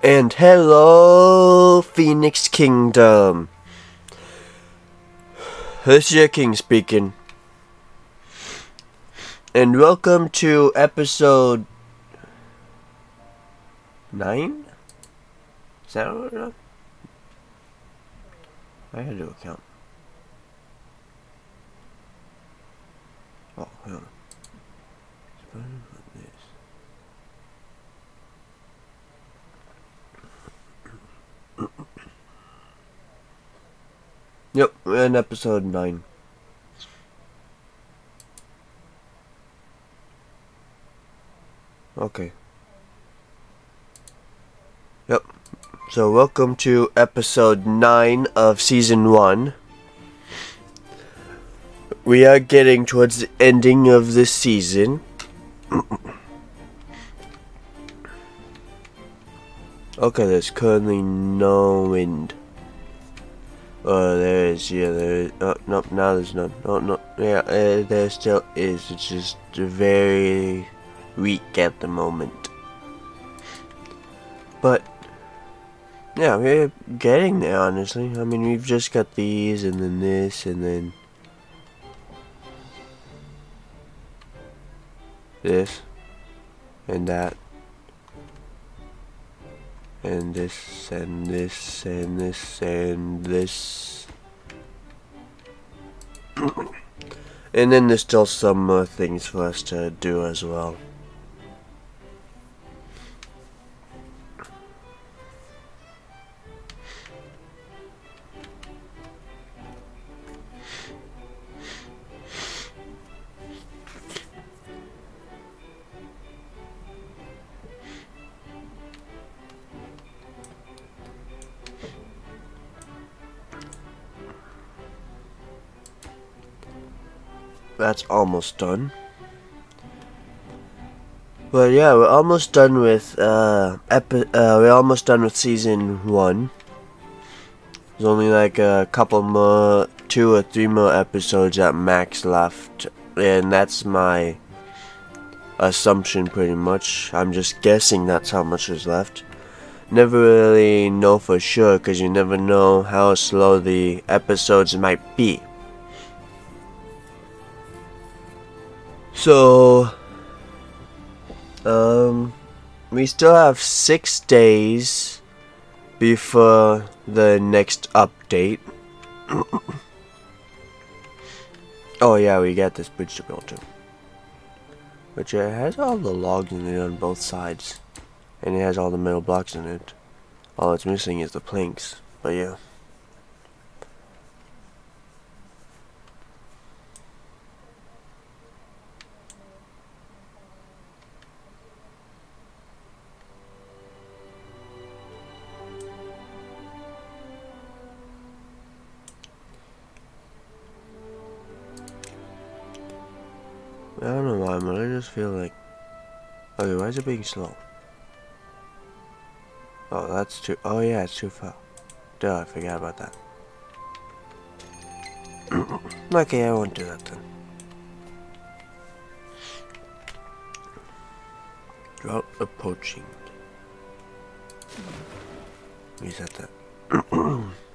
And hello, Phoenix Kingdom. This is your king speaking. And welcome to episode 9? Is that what? I had to do a count. Oh, hold on. Starting with this. Yep, we're in episode 9. Okay. Yep. So, welcome to episode 9 of season 1. We are getting towards the ending of this season. okay, there's currently no wind. Oh, there is. Yeah, there is. Oh, nope, now there's none. Oh, no. Yeah, uh, there still is. It's just very weak at the moment. But, yeah, we're getting there, honestly. I mean, we've just got these, and then this, and then this, and that, and this, and this, and this, and this. and then there's still some more things for us to do as well. That's almost done. But yeah, we're almost done with uh, epi- uh we're almost done with season one. There's only like a couple more, two or three more episodes at max left, and that's my assumption pretty much. I'm just guessing that's how much is left. Never really know for sure because you never know how slow the episodes might be. So, um, we still have six days before the next update. oh yeah, we got this bridge to build too. Which it has all the logs in it on both sides. And it has all the metal blocks in it. All it's missing is the planks. But yeah. Just feel like... Oh, why is it being slow? Oh, that's too... Oh yeah, it's too far. Duh, I forgot about that. okay, I won't do that then. Drought approaching. Reset that.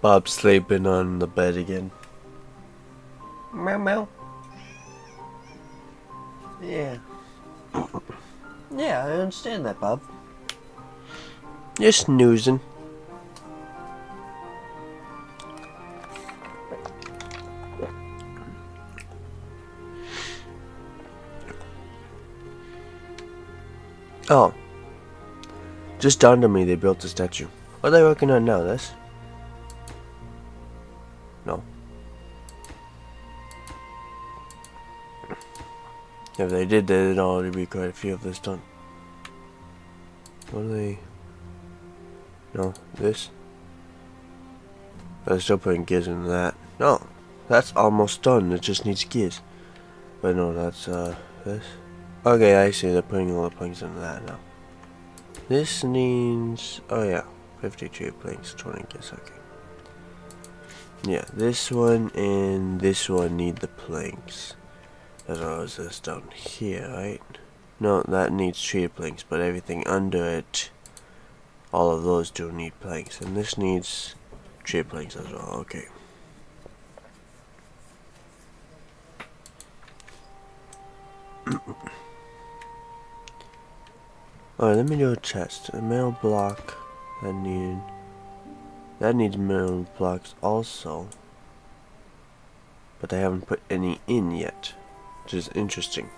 Bob sleeping on the bed again. Meow meow. Yeah. Yeah, I understand that, Bob. You're snoozing. Oh. Just dawned on me they built a statue. What are they working on now, this? Did, there'd already be quite a few of this done. What are they... No, this? They're still putting gears in that. No, that's almost done. It just needs gears. But no, that's, uh, this. Okay, I see. They're putting all the planks in that now. This needs... Oh, yeah. 52 planks, 20 gears. Okay. Yeah, this one and this one need the planks. As well as this down here, right? No, that needs treated planks, but everything under it, all of those do need planks. And this needs treated planks as well, okay. Alright, let me do a test. A metal block that need that needs metal blocks also. But they haven't put any in yet. Which is interesting.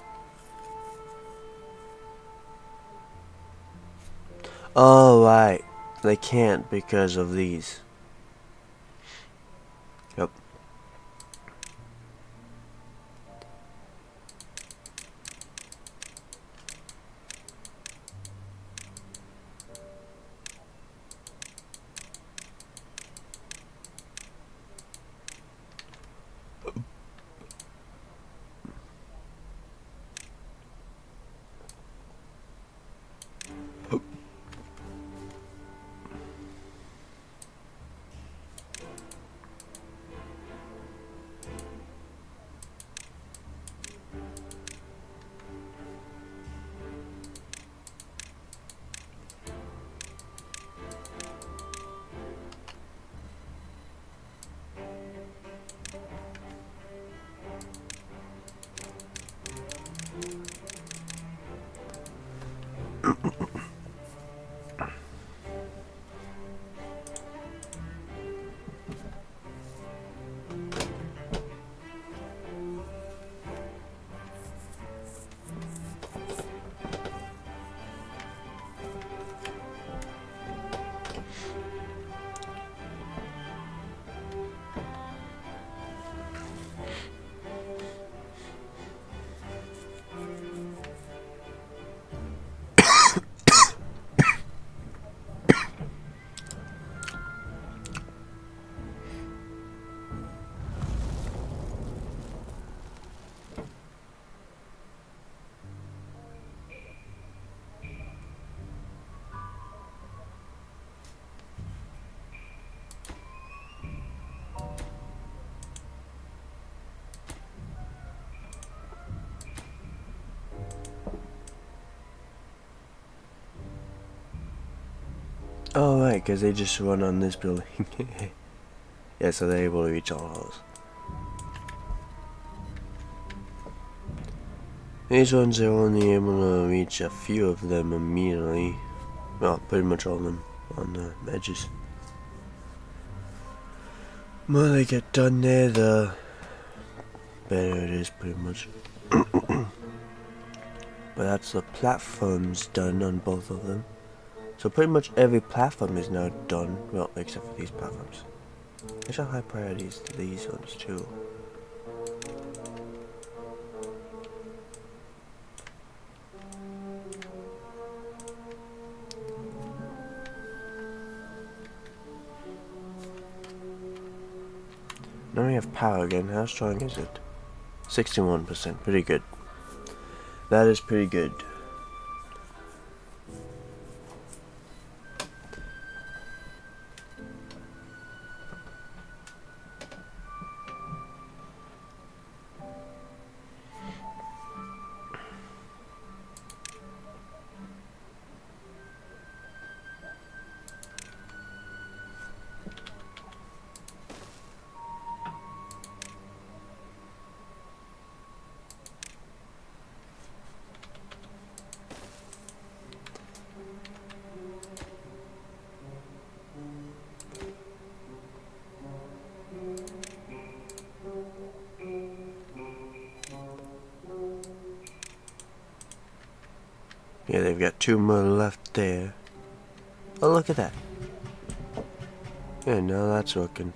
Oh right. They can't because of these. Because they just run on this building. yeah, so they're able to reach all those. These ones are only able to reach a few of them immediately. Well, pretty much all of them on the edges. More they get done there, the better it is, pretty much. but that's the platforms done on both of them. So pretty much every platform is now done, well, except for these platforms. There's a high priorities to these ones too. Now we have power again. How strong is it? 61%. Pretty good. That is pretty good. Two more left there. Oh, look at that. Yeah, now that's working.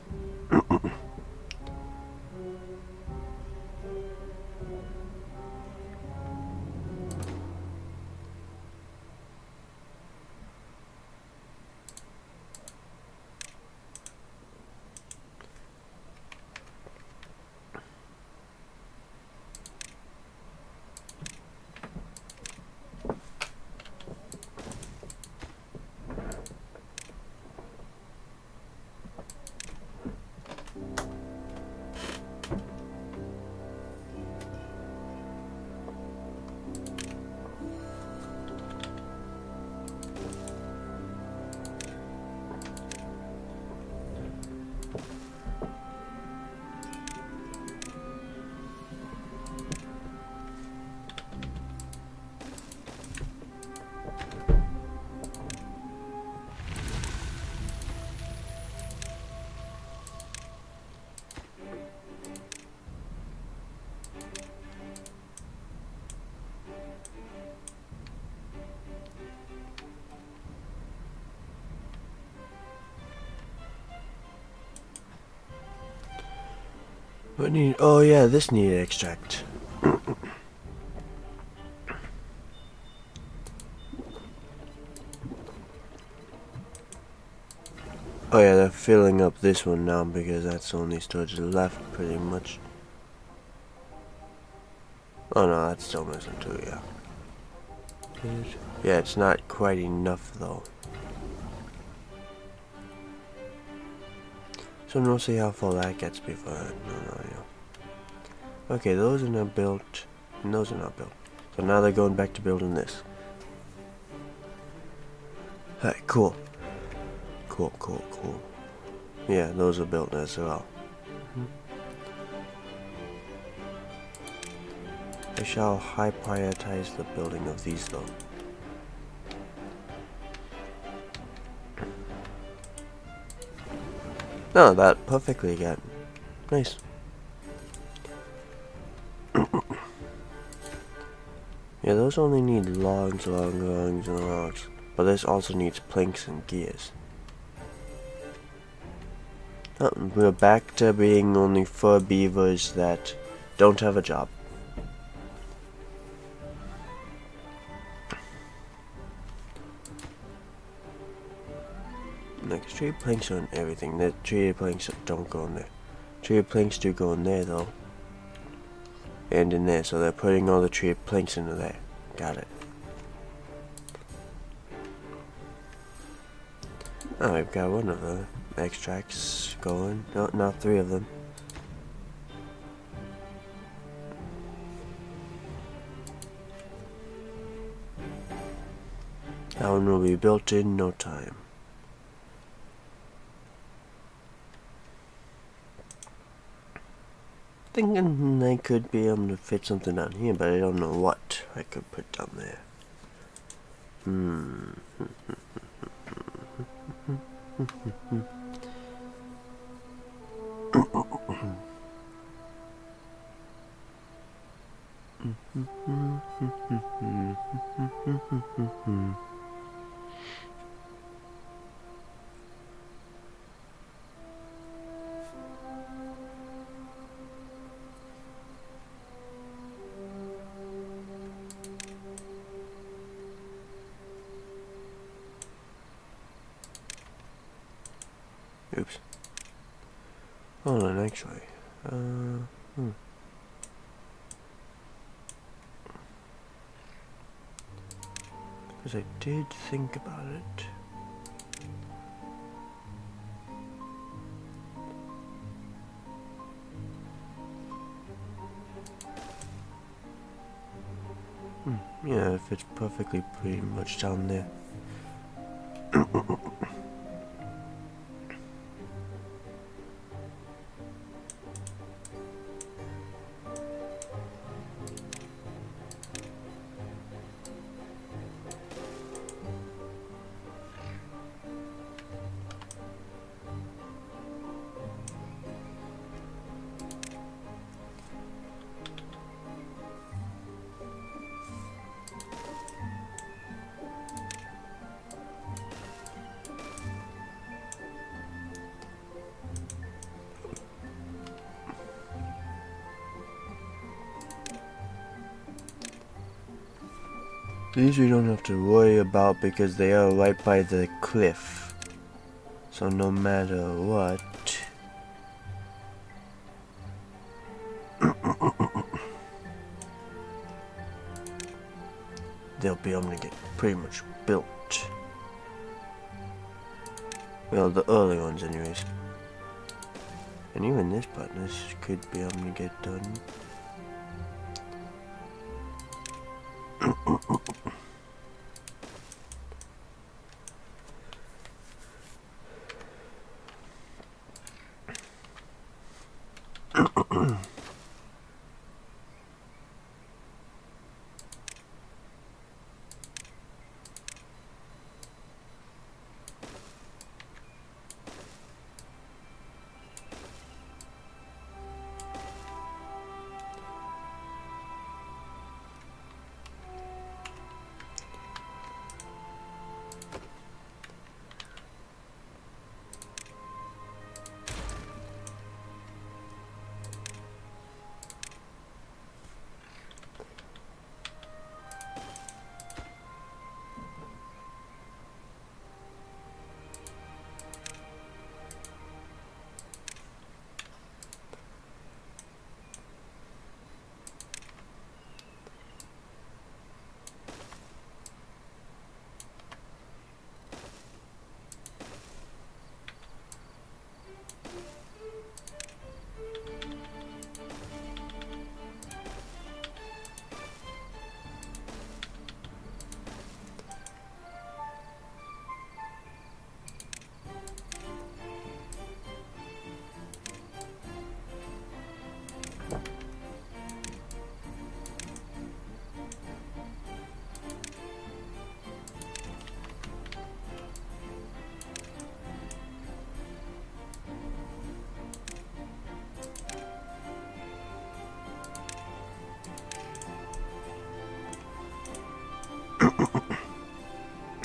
What need? Oh yeah, this needed extract. oh yeah, they're filling up this one now because that's the only storage left, pretty much. Oh no, that's still missing too, yeah. Yeah, it's not quite enough though. So we'll see how full that gets before. No, no. Okay, those are not built, and those are not built. So now they're going back to building this. Alright, cool. Cool, cool, cool. Yeah, those are built as well. Mm-hmm. I shall high prioritize the building of these though. No, that perfectly again. Nice. yeah, those only need logs, logs, logs, and logs. But this also needs planks and gears. Oh, we're back to being only fur beavers that don't have a job. Planks on everything. The tree planks don't go in there. Tree planks do go in there though. And in there, so they're putting all the tree planks into there. Got it. Oh, we've got one of the extracts going. No, not three of them. That one will be built in no time. Thinking I could be able to fit something down here, but I don't know what I could put down there. Hmm. Oops. Hold on, actually. Uh, hmm. Because I did think about it. Hmm. Yeah, it fits perfectly pretty much down there. These we don't have to worry about because they are right by the cliff. So no matter what... they'll be able to get pretty much built. Well, the early ones anyways. And even this part, this could be able to get done.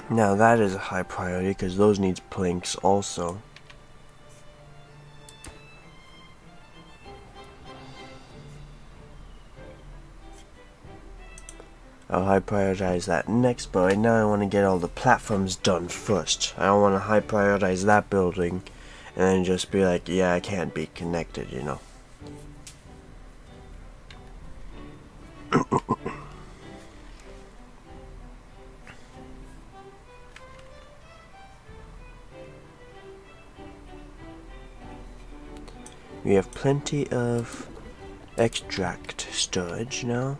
Now that is a high priority because those needs planks also. I'll high prioritize that next, but right now I want to get all the platforms done first. I don't want to high prioritize that building and then just be like, yeah, I can't be connected, you know. Plenty of extract storage now.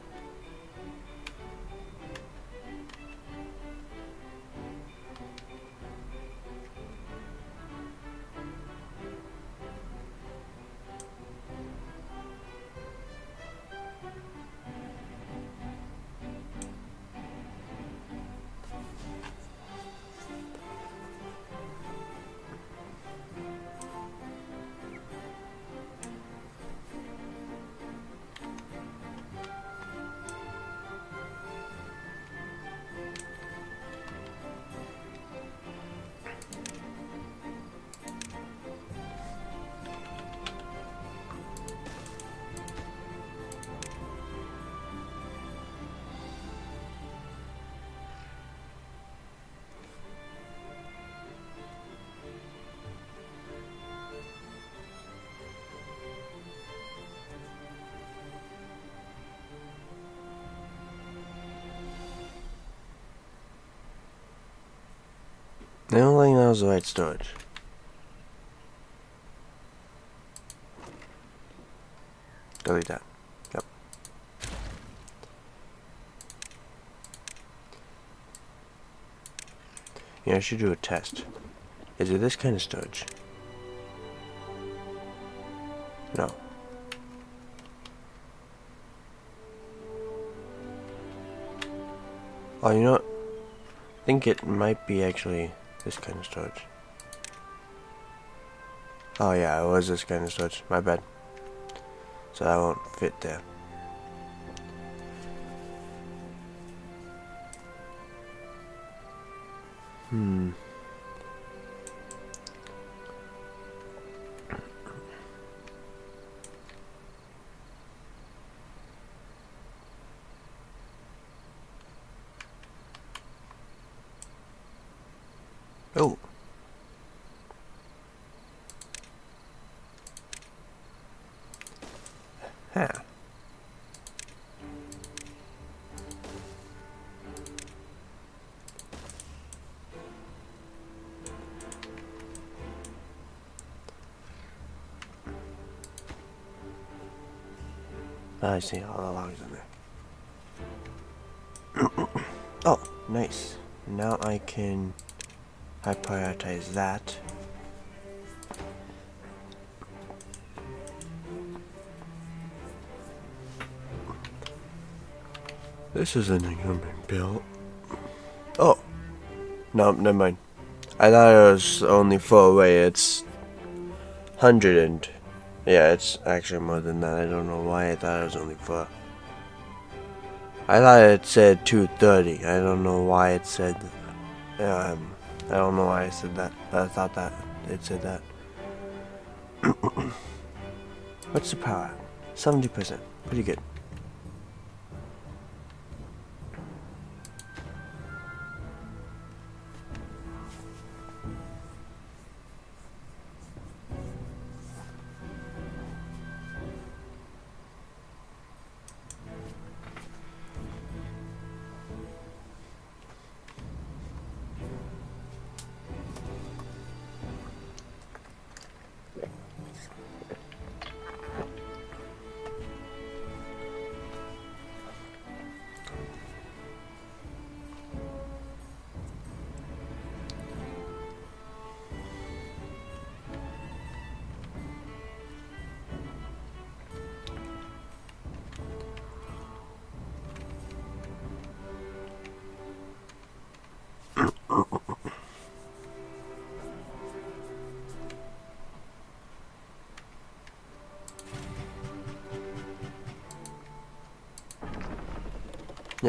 Was the right storage. Delete that. Yep. Yeah, I should do a test. Is it this kind of storage? No. Oh, you know what? I think it might be actually this kind of storage. Oh yeah, it was this kind of storage. My bad. So that won't fit there. Hmm. Oh. Huh. I see all the logs in there. oh, nice. Now I can I prioritize that. This is an human built. Oh. No, never mind. I thought it was only four away. It's hundred and yeah, it's actually more than that. I don't know why I thought it was only four. I thought it said 230. I don't know why it said um, I don't know why I said that. but I thought that it said that. What's the power? 70%. Pretty good.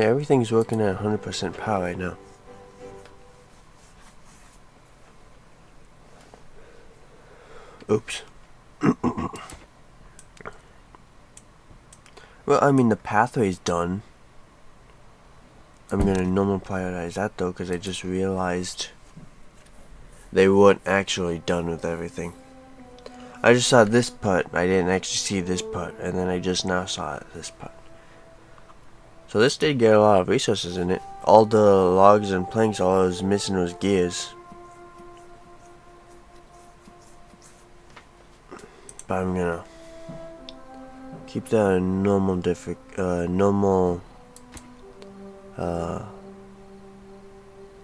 Yeah, everything's working at 100% power right now. Oops. well, I mean, the pathway's done. I'm gonna normal prioritize that though, because I just realized they weren't actually done with everything. I just saw this part, I didn't actually see this part, and then I just now saw this part. So this did get a lot of resources in it. All the logs and planks, all I was missing was gears. But I'm gonna keep that a normal diffi uh, normal uh,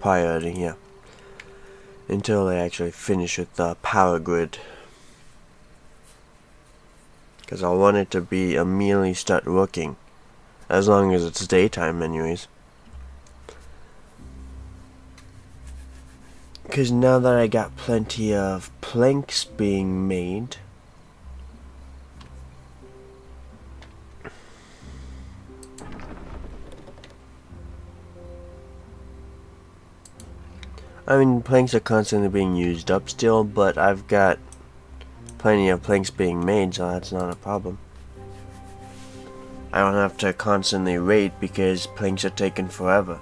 priority, yeah. Until they actually finish with the power grid. Because I want it to be immediately start working. As long as it's daytime anyways. Because now that I got plenty of planks being made, I mean, planks are constantly being used up still, but I've got plenty of planks being made, so that's not a problem. I don't have to constantly wait because planks are taking forever.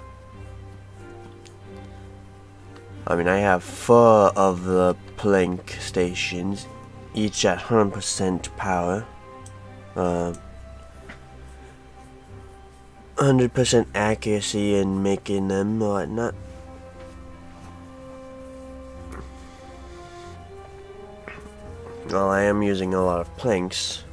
I mean, I have four of the plank stations, each at 100% power. Uh, 100% accuracy in making them or whatnot. Well, I am using a lot of planks.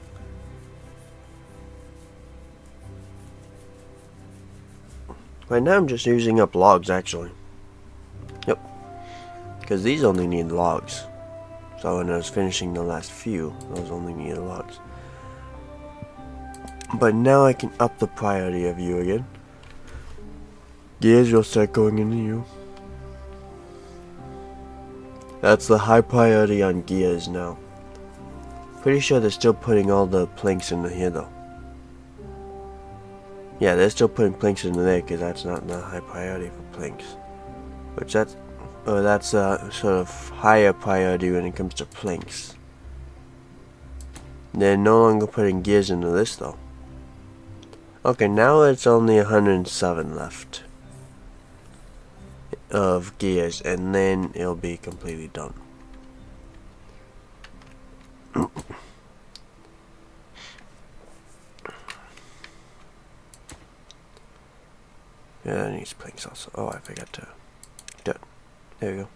Right now I'm just using up logs actually. Yep. Because these only need logs. So when I was finishing the last few, those only needed logs. But now I can up the priority of you again. Gears will start going into you. That's the high priority on gears now. Pretty sure they're still putting all the planks into here though. Yeah, they're still putting planks in there because that's not the high priority for planks. Which that's, oh, that's a sort of higher priority when it comes to planks. They're no longer putting gears into this though. Okay, now it's only 107 left. of gears and then it'll be completely done. Yeah, it needs planks also. Oh, I forgot to do it. There we go.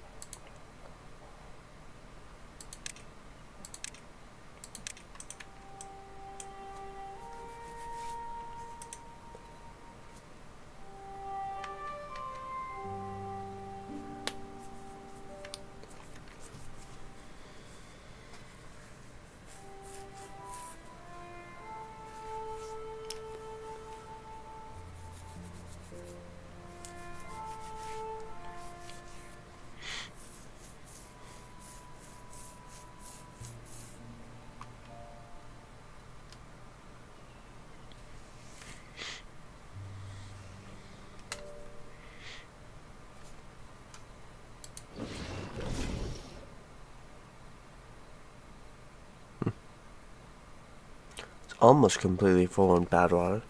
Almost completely full in bad water.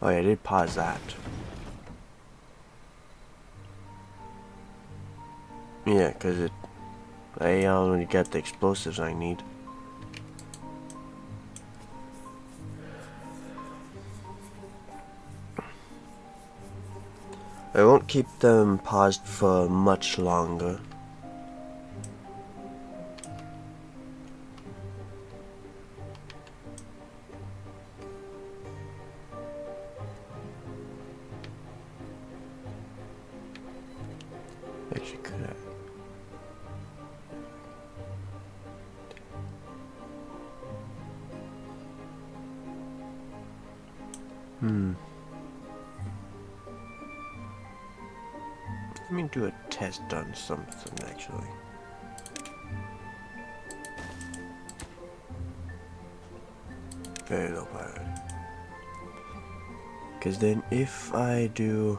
Oh yeah, I did pause that. Yeah, because it, I only get the explosives I need. I won't keep them paused for much longer. On something actually. Very low priority. Because then if I do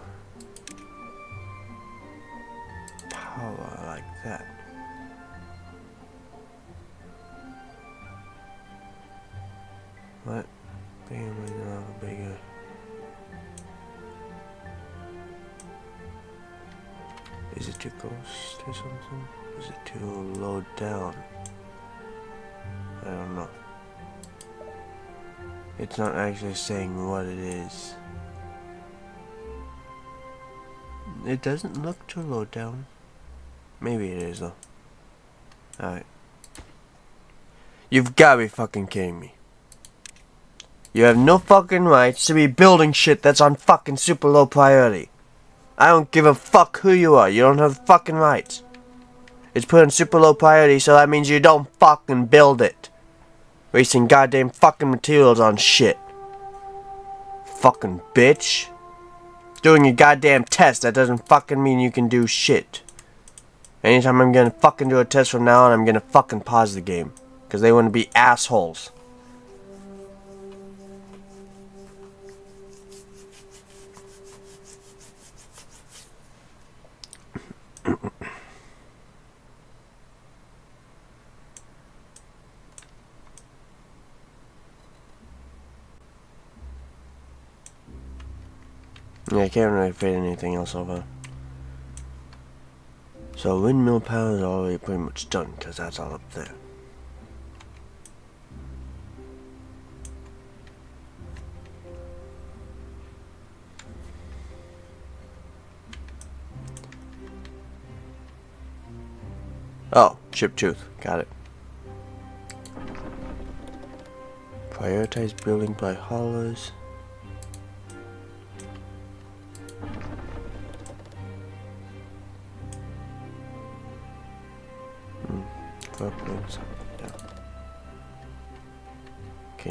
actually saying what it is. It doesn't look too low down. Maybe it is though. Alright. You've gotta be fucking kidding me. You have no fucking rights to be building shit that's on fucking super low priority. I don't give a fuck who you are. You don't have fucking rights. It's put on super low priority, so that means you don't fucking build it. Wasting goddamn fucking materials on shit. Fucking bitch. Doing a goddamn test, that doesn't fucking mean you can do shit. Anytime I'm gonna fucking do a test from now on, I'm gonna fucking pause the game. Because they want to be assholes. I can't really fit anything else over. So windmill power is already pretty much done, because that's all up there. Oh, chip tooth. Got it. Prioritize building by haulers.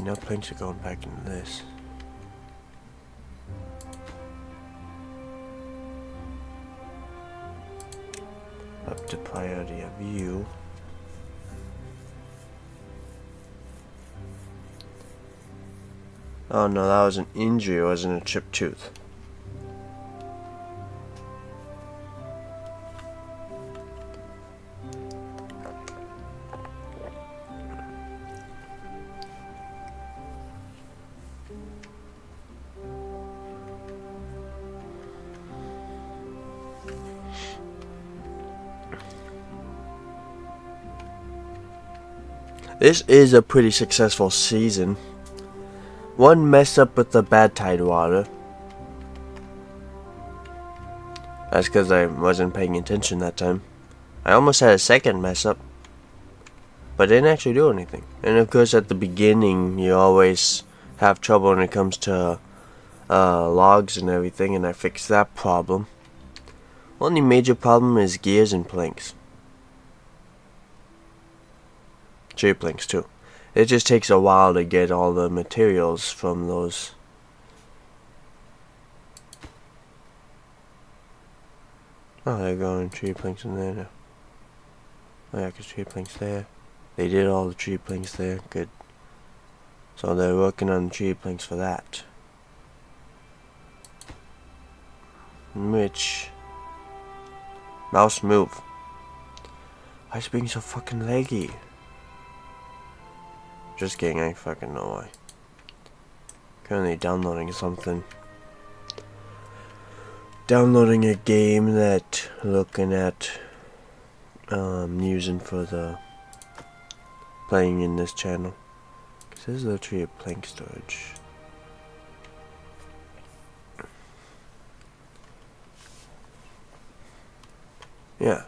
Now planes are going back into this. Up to priority of you. Oh no, that was an injury, it wasn't a chipped tooth. This is a pretty successful season. One mess up with the bad tide water. That's because I wasn't paying attention that time. I almost had a second mess up. But didn't actually do anything. And of course at the beginning you always have trouble when it comes to uh, logs and everything and I fixed that problem. Only major problem is gears and planks. Tree planks too. It just takes a while to get all the materials from those. Oh, they're going tree planks in there now. Oh yeah, cause tree planks there. They did all the tree planks there. Good. So they're working on the tree planks for that. Which mouse move. Why is it being so fucking laggy? Just kidding, I fucking know why. Currently downloading something. Downloading a game that looking at um using for the playing in this channel. Cause this is literally a plank storage. Yeah.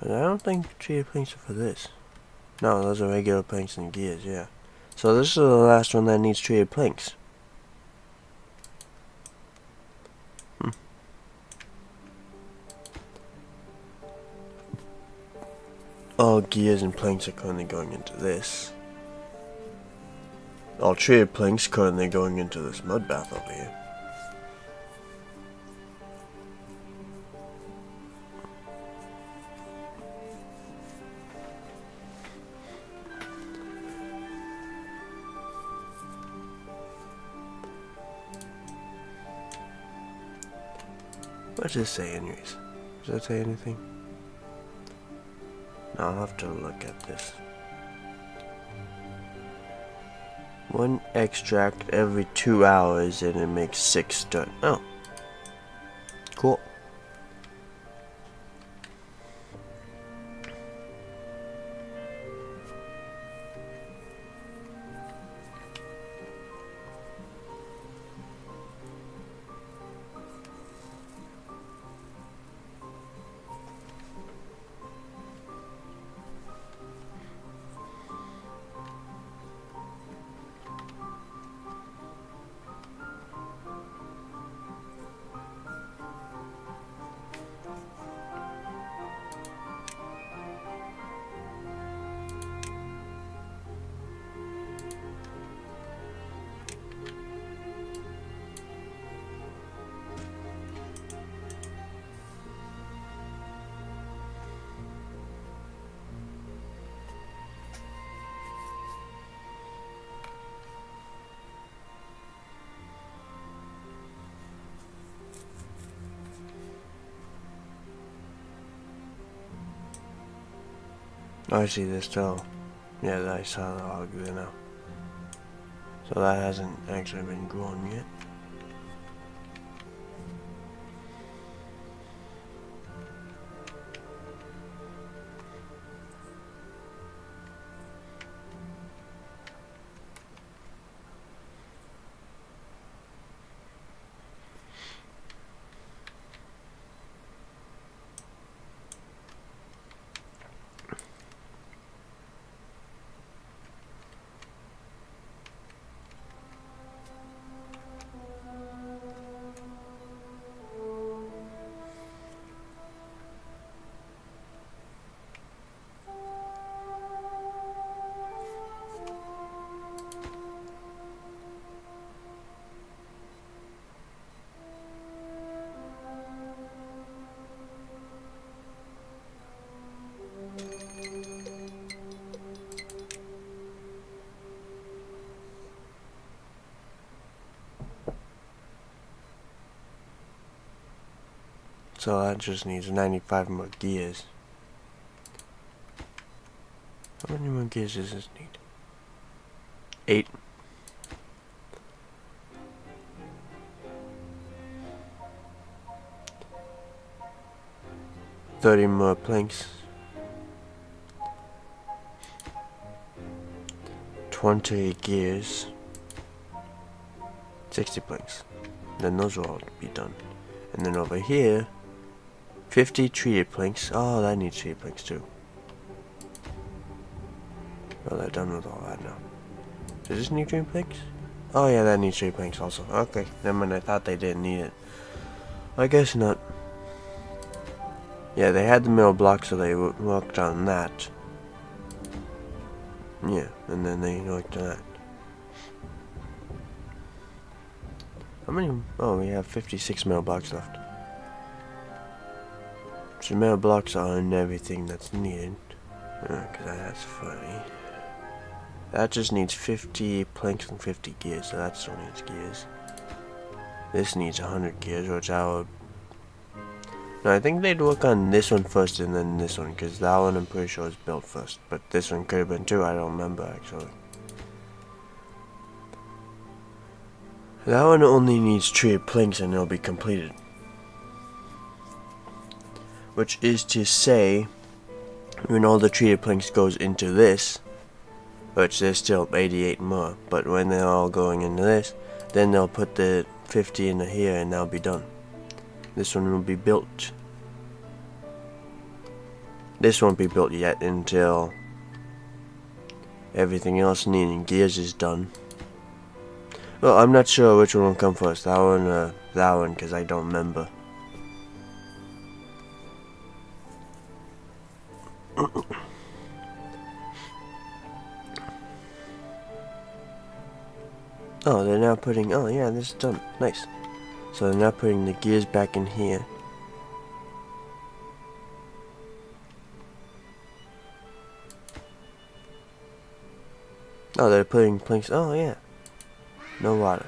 But I don't think tree planks are for this. No, those are regular planks and gears, yeah. So this is the last one that needs treated planks. Hmm. All gears and planks are currently going into this. All treated planks currently going into this mud bath over here. What does it say anyways? Does that say anything? No, I'll have to look at this. One extract every two hours and it makes six dirt. Oh. Cool. I see this still. Yeah, I saw the log there now. So that hasn't actually been grown yet. So that just needs 95 more gears. How many more gears does this need? Eight. Thirty more planks. 20 gears, 60 planks. Then those will all be done. And then over here, 50 treated planks. Oh, that needs treated planks too. Oh, well, they're done with all that now. Does this need treated planks? Oh yeah, that needs treated planks also. Okay, never mind. I thought they didn't need it. I guess not. Yeah, they had the metal block, so they worked on that. Yeah, and then they worked on that. How many? Oh, we have 56 metal blocks left. So metal blocks aren't everything that's needed. Because uh, that's funny. That just needs 50 planks and 50 gears, so that still needs gears. This needs 100 gears, which I would... No, I think they'd work on this one first and then this one, because that one I'm pretty sure is built first. But this one could have been too, I don't remember actually. That one only needs treated planks and it'll be completed. Which is to say, when all the treated planks goes into this, which there's still 88 more, but when they're all going into this, then they'll put the 50 in here and that'll be done. This one will be built. This won't be built yet until everything else needing gears is done. Well, I'm not sure which one will come first. That one or that one, because I don't remember. Oh, they're now putting... Oh, yeah, this is done. Nice. So they're now putting the gears back in here. Oh, they're putting planks... Oh, yeah. No water.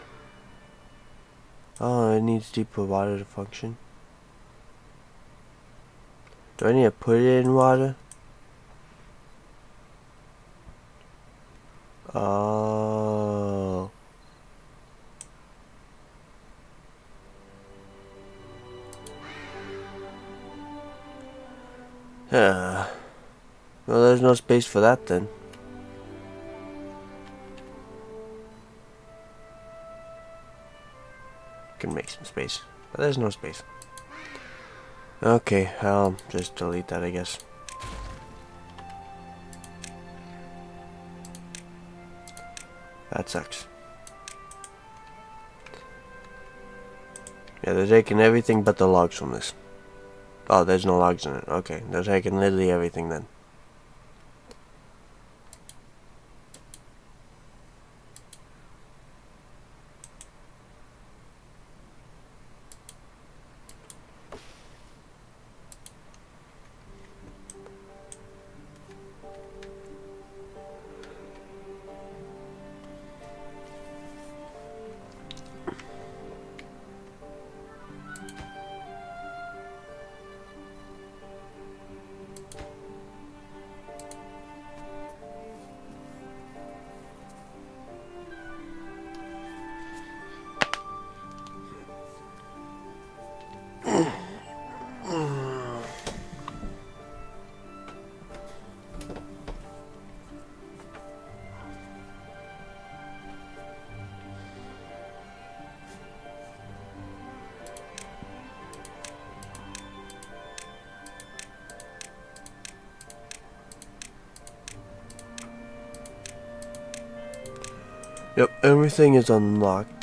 Oh, it needs deeper water to function. Do I need to put it in water? Oh. Yeah. Well, there's no space for that then. can make some space. But there's no space. Okay, I'll just delete that, I guess. That sucks. Yeah, they're taking everything but the logs from this. Oh, there's no logs in it. Okay, they're taking literally everything then. Everything is unlocked.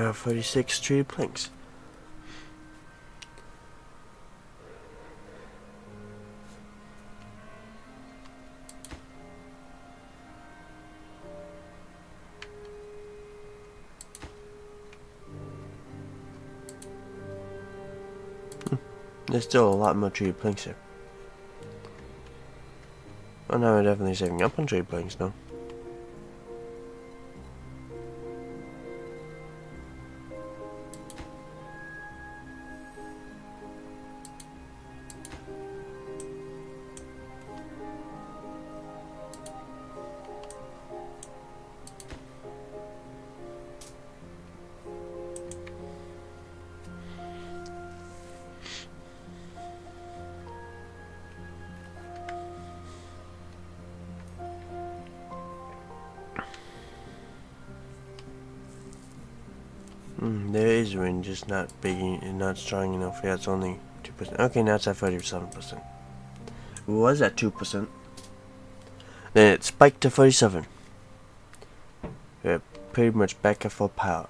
Have 36 treated planks. Hmm. There's still a lot more treated planks here. Oh, now we're definitely saving up on treated planks now. Mm, there is wind, just not big and not strong enough. Yeah, it's only 2%. Okay, now it's at 37%. It was at 2%. Then it spiked to 47. We're pretty much back at full power.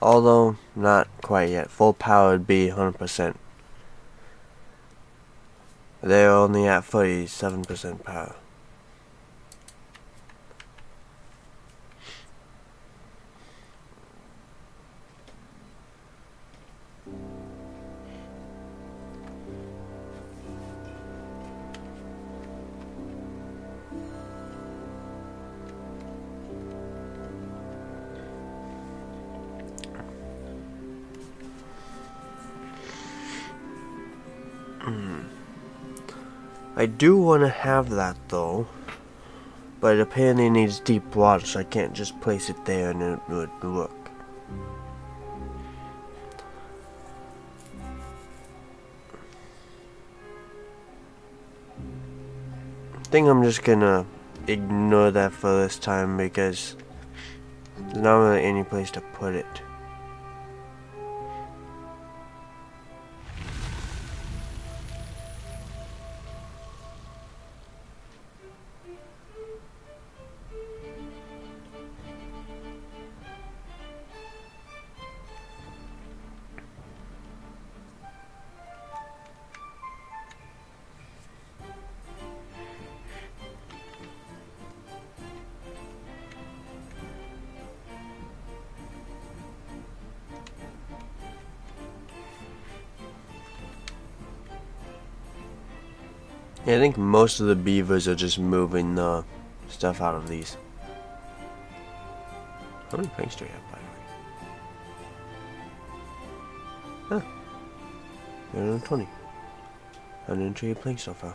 Although, not quite yet. Full power would be 100%. They're only at 47% power. I do want to have that though, but apparently needs deep water, so I can't just place it there and it would work. I think I'm just gonna ignore that for this time because there's not really any place to put it. Think most of the beavers are just moving the stuff out of these. How many planks do we have, by the way? Huh. 120. 120 planks so far.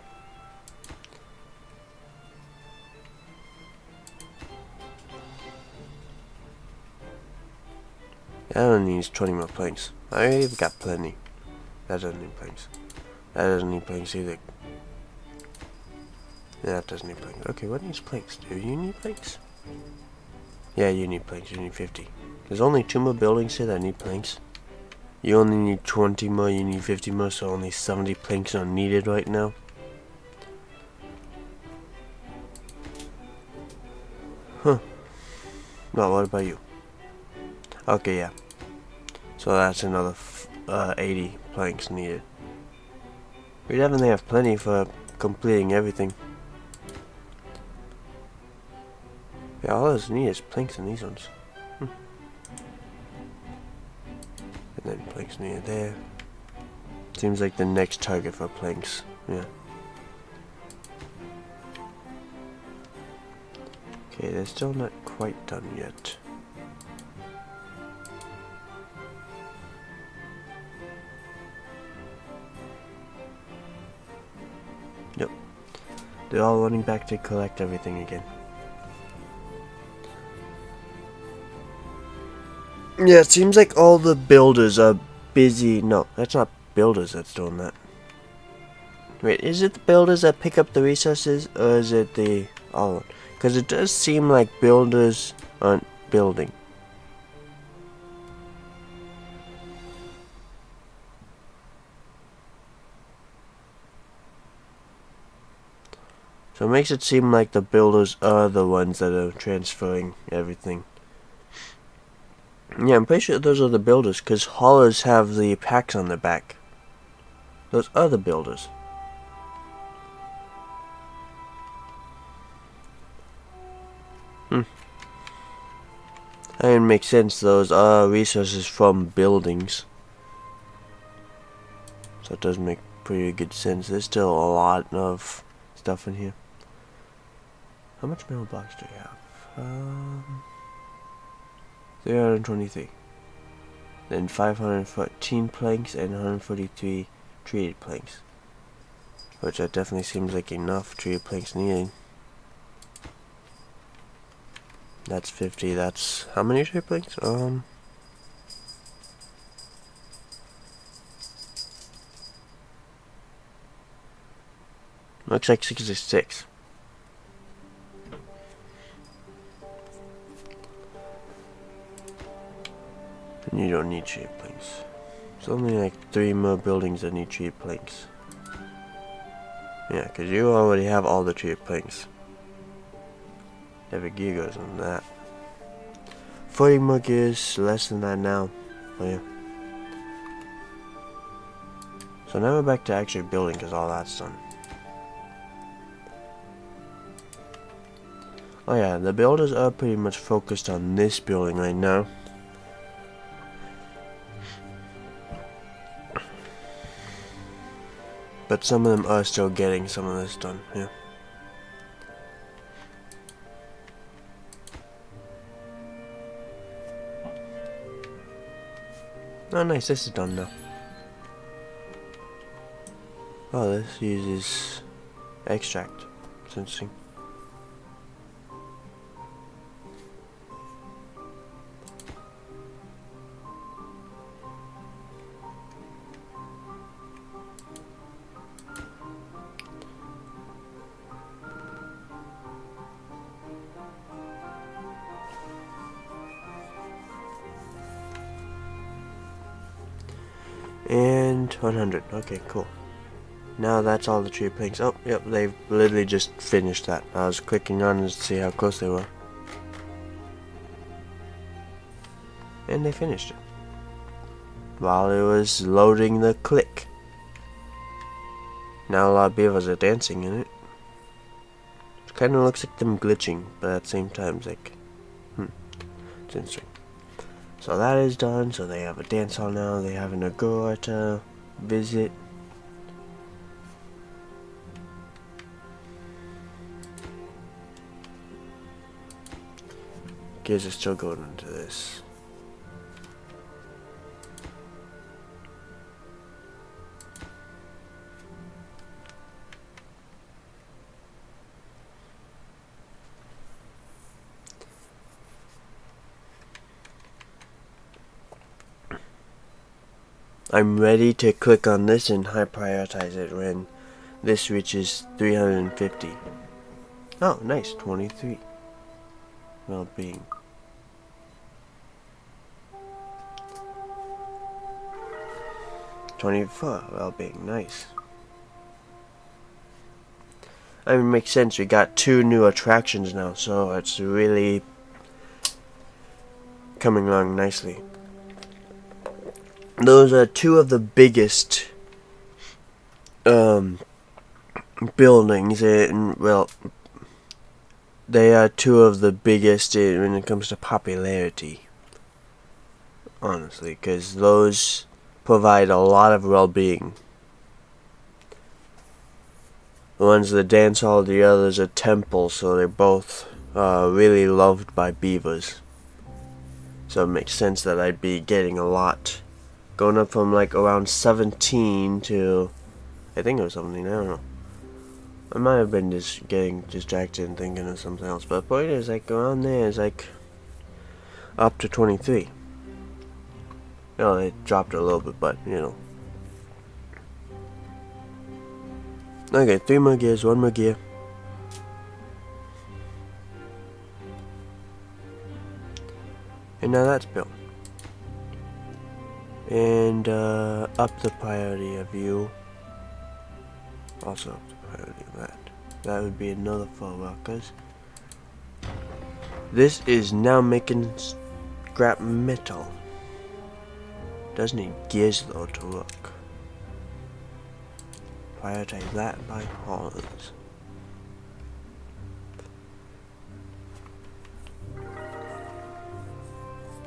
I don't need 20 more planks. I already got plenty. That doesn't need planks. That doesn't need planks either. That doesn't need planks. Okay, what needs planks? Do you need planks? Yeah, you need planks. You need 50. There's only two more buildings here that need planks. You only need 20 more, you need 50 more, so only 70 planks are needed right now. Huh. Well, what about you? Okay, yeah. So that's another uh, 80 planks needed. We definitely have plenty for completing everything. Yeah, all I need is planks in these ones. Hmm. And then planks near there. Seems like the next target for planks. Yeah. Okay, they're still not quite done yet. Yep. They're all running back to collect everything again. Yeah, it seems like all the builders are busy. No, that's not builders that's doing that. Wait, is it the builders that pick up the resources, or is it the oh? Because it does seem like builders aren't building. So it makes it seem like the builders are the ones that are transferring everything. Yeah, I'm pretty sure those are the builders, because haulers have the packs on their back. Those are the builders. Hmm. That makes sense, those are resources from buildings. So it does make pretty good sense. There's still a lot of stuff in here. How much mailbox do you have? Um, 323. Then 514 planks and 143 treated planks. Which that definitely seems like enough treated planks needed. That's 50, that's how many treated planks? Um... Looks like 66. You don't need cheap planks. It's only like three more buildings that need cheap planks. Yeah, because you already have all the cheap planks. Every goes on that. 40 more gears, less than that now. Oh yeah. So now we're back to actually building because all that's done. Oh yeah, the builders are pretty much focused on this building right now. But some of them are still getting some of this done, yeah. Oh nice, this is done now. Oh, this uses extract. Interesting. 100. Okay, cool. Now that's all the tree planks. Oh, yep, they've literally just finished that. I was clicking on to see how close they were. And they finished it. While it was loading the click. Now a lot of beavers are dancing in it. It kind of looks like them glitching, but at the same time, it's like, hmm, it's interesting. So that is done. So they have a dance hall now. They have an agora visit. Gears are still going into this. I'm ready to click on this and high prioritize it when this reaches 350. Oh, nice, 23. Well-being. Twenty-four well-being, nice. I mean, it makes sense. We got two new attractions now, so it's really coming along nicely those are two of the biggest um, buildings in well they are two of the biggest when it comes to popularity honestly because those provide a lot of well-being. One's the dance hall the other's a temple so they're both uh, really loved by beavers. So it makes sense that I'd be getting a lot going up from like around 17 to I think it was 17 I don't know. I might have been just getting distracted and thinking of something else but the point is like around there is like up to 23 you know it dropped a little bit but you know. Okay three more gears one more gear. And now that's built and uh, up the priority of you also up the priority of that that would be another four workers this is now making scrap metal. Does need gears though to work Prioritize that by haulers.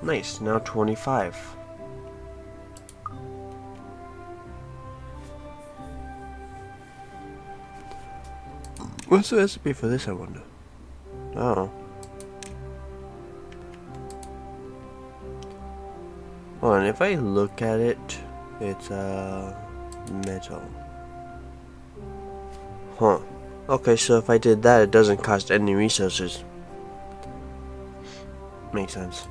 Nice, now 25. What's the recipe for this, I wonder? Oh. Hold on, if I look at it, it's, uh, metal. Huh. Okay, so if I did that, it doesn't cost any resources. Makes sense.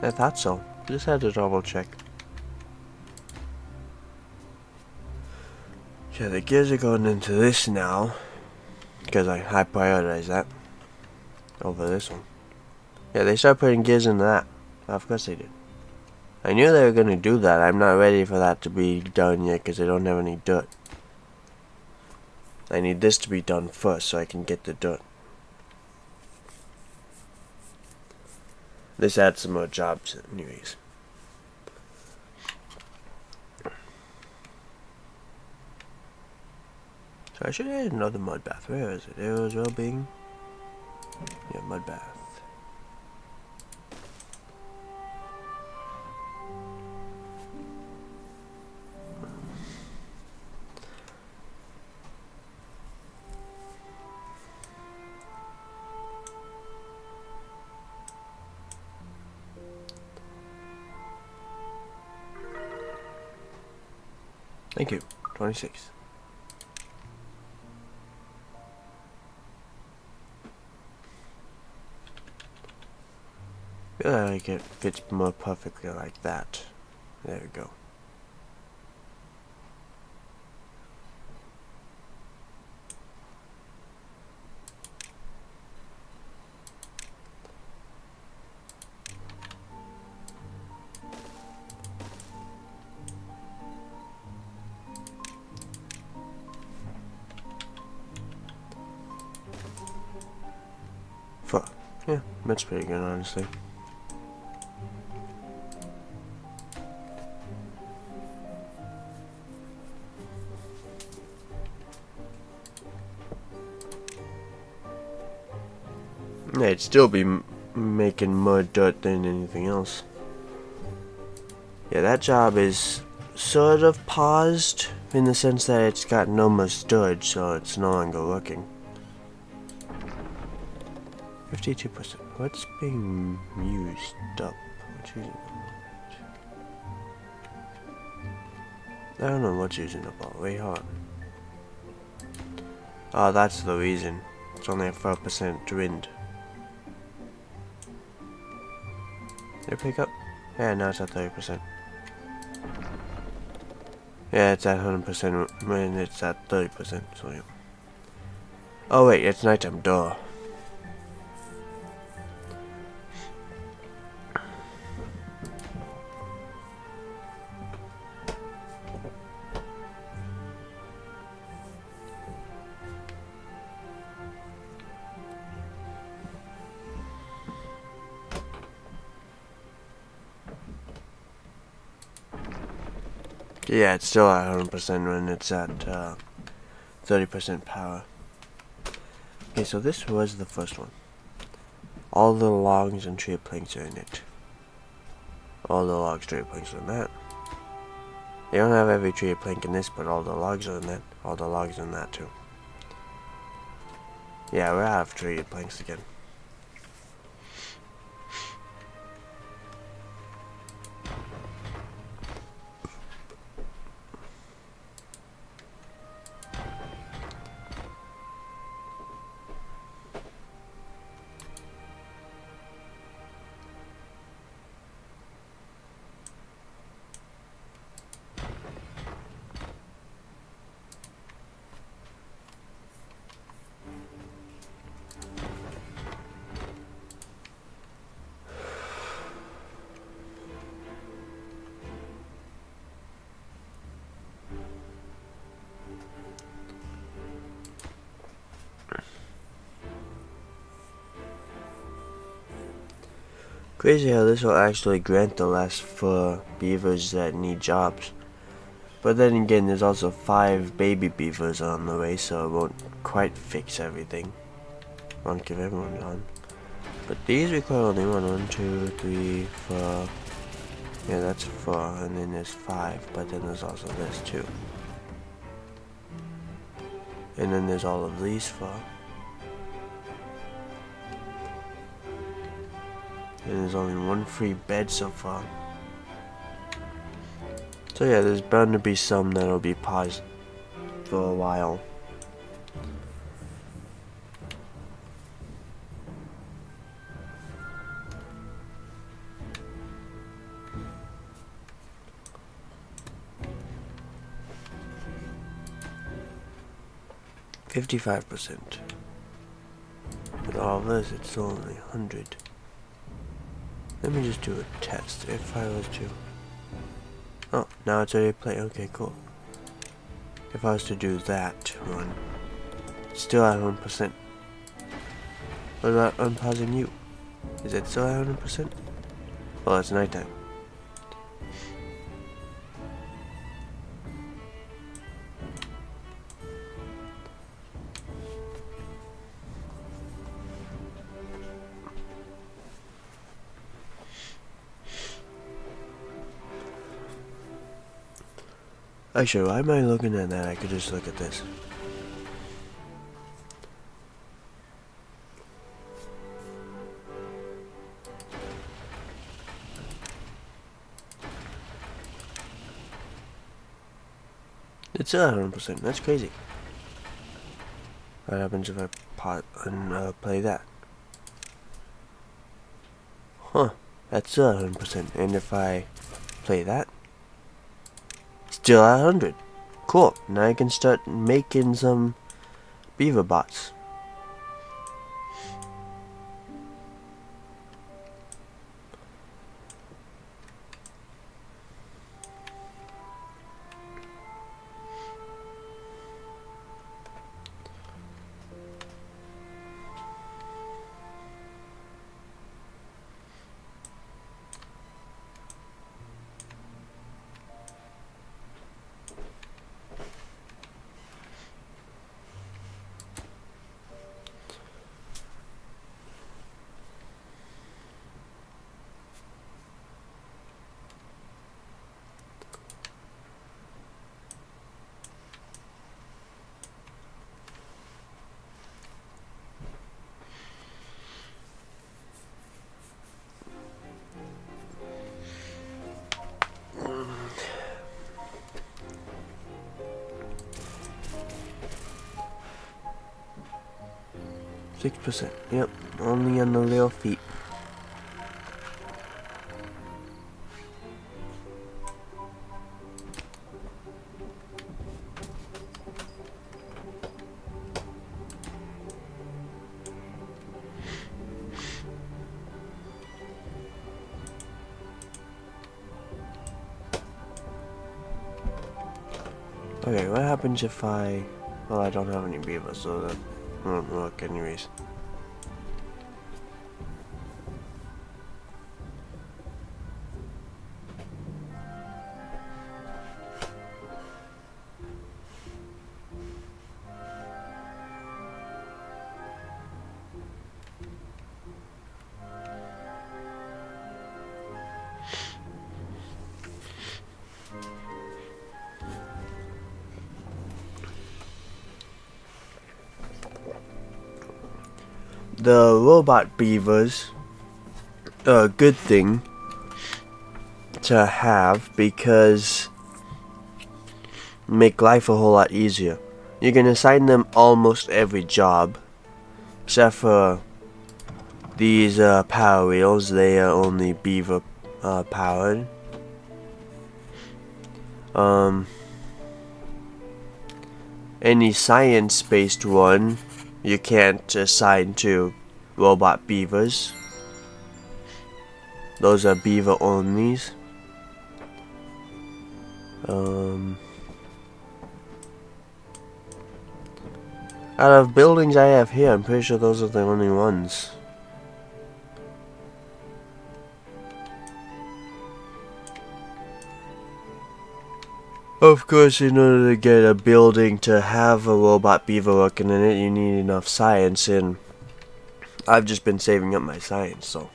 I thought so. Just had to double check. Yeah, the gears are going into this now. Because I high prioritize that. Over this one. Yeah, they start putting gears into that. Of course they did. I knew they were going to do that. I'm not ready for that to be done yet because I don't have any dirt. I need this to be done first so I can get the dirt. This adds some more jobs anyways. So I should add another mud bath. Where is it? Arrows well-being? Yeah, mud bath. Thank you. 26. Like it fits more perfectly like that. There we go. Fuck. Yeah, that's pretty good, honestly. Yeah, it'd still be making more dirt than anything else. Yeah, that job is sort of paused in the sense that it's got no more storage, so it's no longer working. 52%. What's being used up? I don't know what's using up all. Hold on. Oh, that's the reason. It's only a 4% wind. It pick up? Yeah, now it's at 30%. Yeah, it's at 100% when it's at 30%, so yeah. Oh wait, it's nighttime, duh. Yeah, it's still at 100% when it's at 30% uh, power. Okay, so this was the first one. All the logs and tree planks are in it. All the logs, tree planks are in that. They don't have every tree plank in this, but all the logs are in that. All the logs in that too. Yeah, we're out of tree planks again. Crazy how this will actually grant the last for beavers that need jobs. But then again, there's also five baby beavers on the way, so it won't quite fix everything. Won't give everyone on. But these require only one, one, two, three, four. Yeah, that's four, and then there's five, but then there's also this too. And then there's all of these four. And there's only one free bed so far. So yeah, there's bound to be some that'll be paused for a while. Fifty-five percent. With all this, it's only hundred. Let me just do a test. If I was to... Oh, now it's already play. Okay, cool. If I was to do that run, still at 100%. What about unpausing you? Is it still at 100%? Well, it's nighttime. Actually, why am I looking at that? I could just look at this. It's still 100%. That's crazy. What happens if I pot and uh, play that? Huh. That's still 100%. And if I play that? Still at 100. Cool. Now I can start making some beaver bots. Okay, what happens if I... Well, I don't have any beavers, so that won't work anyways. The robot beavers a good thing to have because make life a whole lot easier. You can assign them almost every job except for these uh, power wheels, they are only beaver uh, powered. Um, any science based one you can't assign to robot beavers. Those are beaver onlys. Um, out of buildings I have here, I'm pretty sure those are the only ones. Of course, in order to get a building to have a robot beaver working in it, you need enough science, and I've just been saving up my science, so.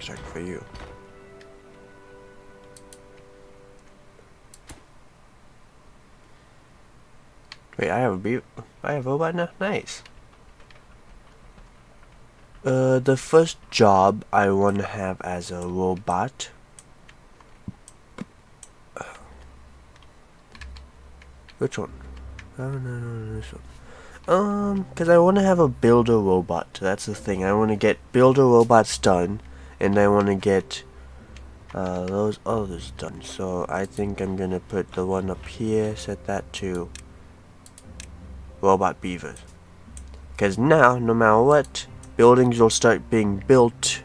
Taking for you. Wait, I have a beat. I have a robot now? Nice. Uh, the first job I want to have as a robot. Which one? Oh, no, no, no, this one. Um, because I want to have a builder robot. That's the thing. I want to get builder robots done, and I want to get uh, those others done. So I think I'm going to put the one up here, set that to robot beavers. Because now, no matter what, buildings will start being built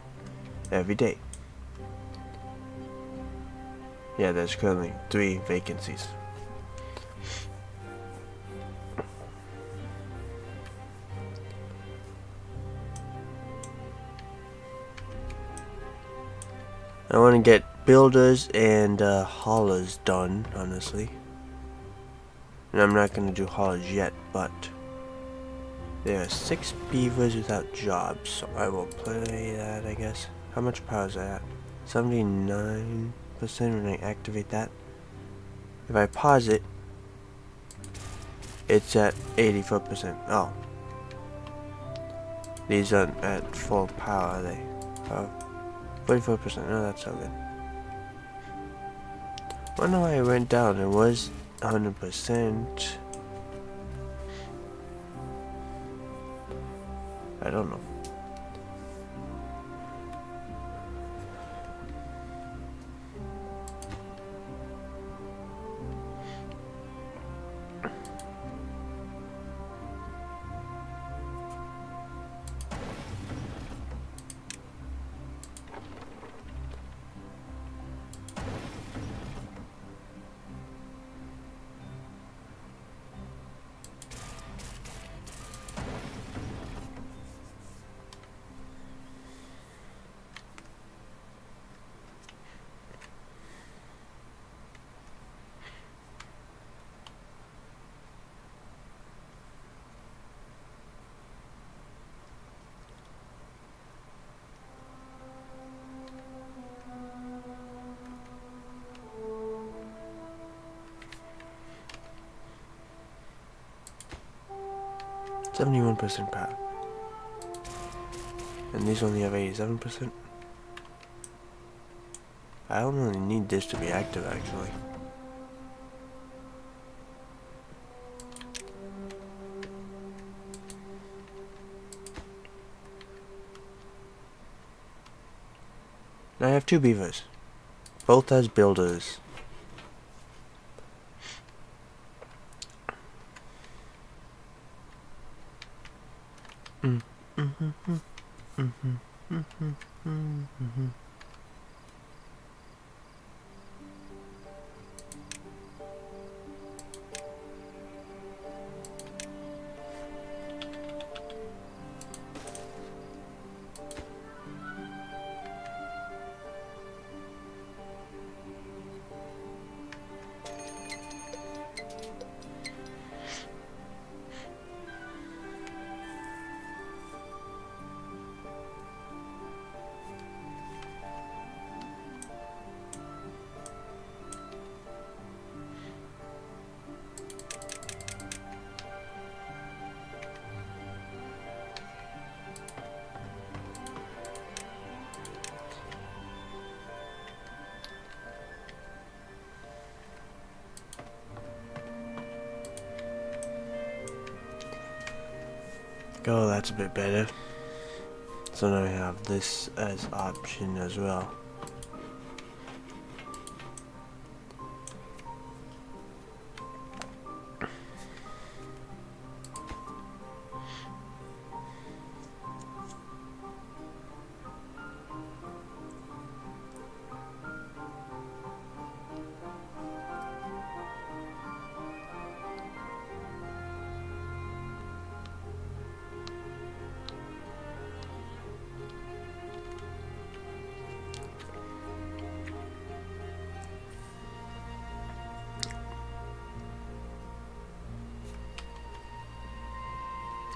every day. Yeah, there's currently three vacancies. I want to get builders and uh, haulers done, honestly. And I'm not going to do haulers yet, but there are six beavers without jobs, so I will play that, I guess. How much power is that? 79% when I activate that. If I pause it, it's at 84%. Oh. These aren't at full power, are they? Oh. 44%. No, that's so good. Wonder why it went down. It was 100%. I don't know. Percent. And these only have eighty-seven percent. I don't really need this to be active actually. I have two beavers. Both as builders. Oh, that's a bit better. So now we have this as option as well.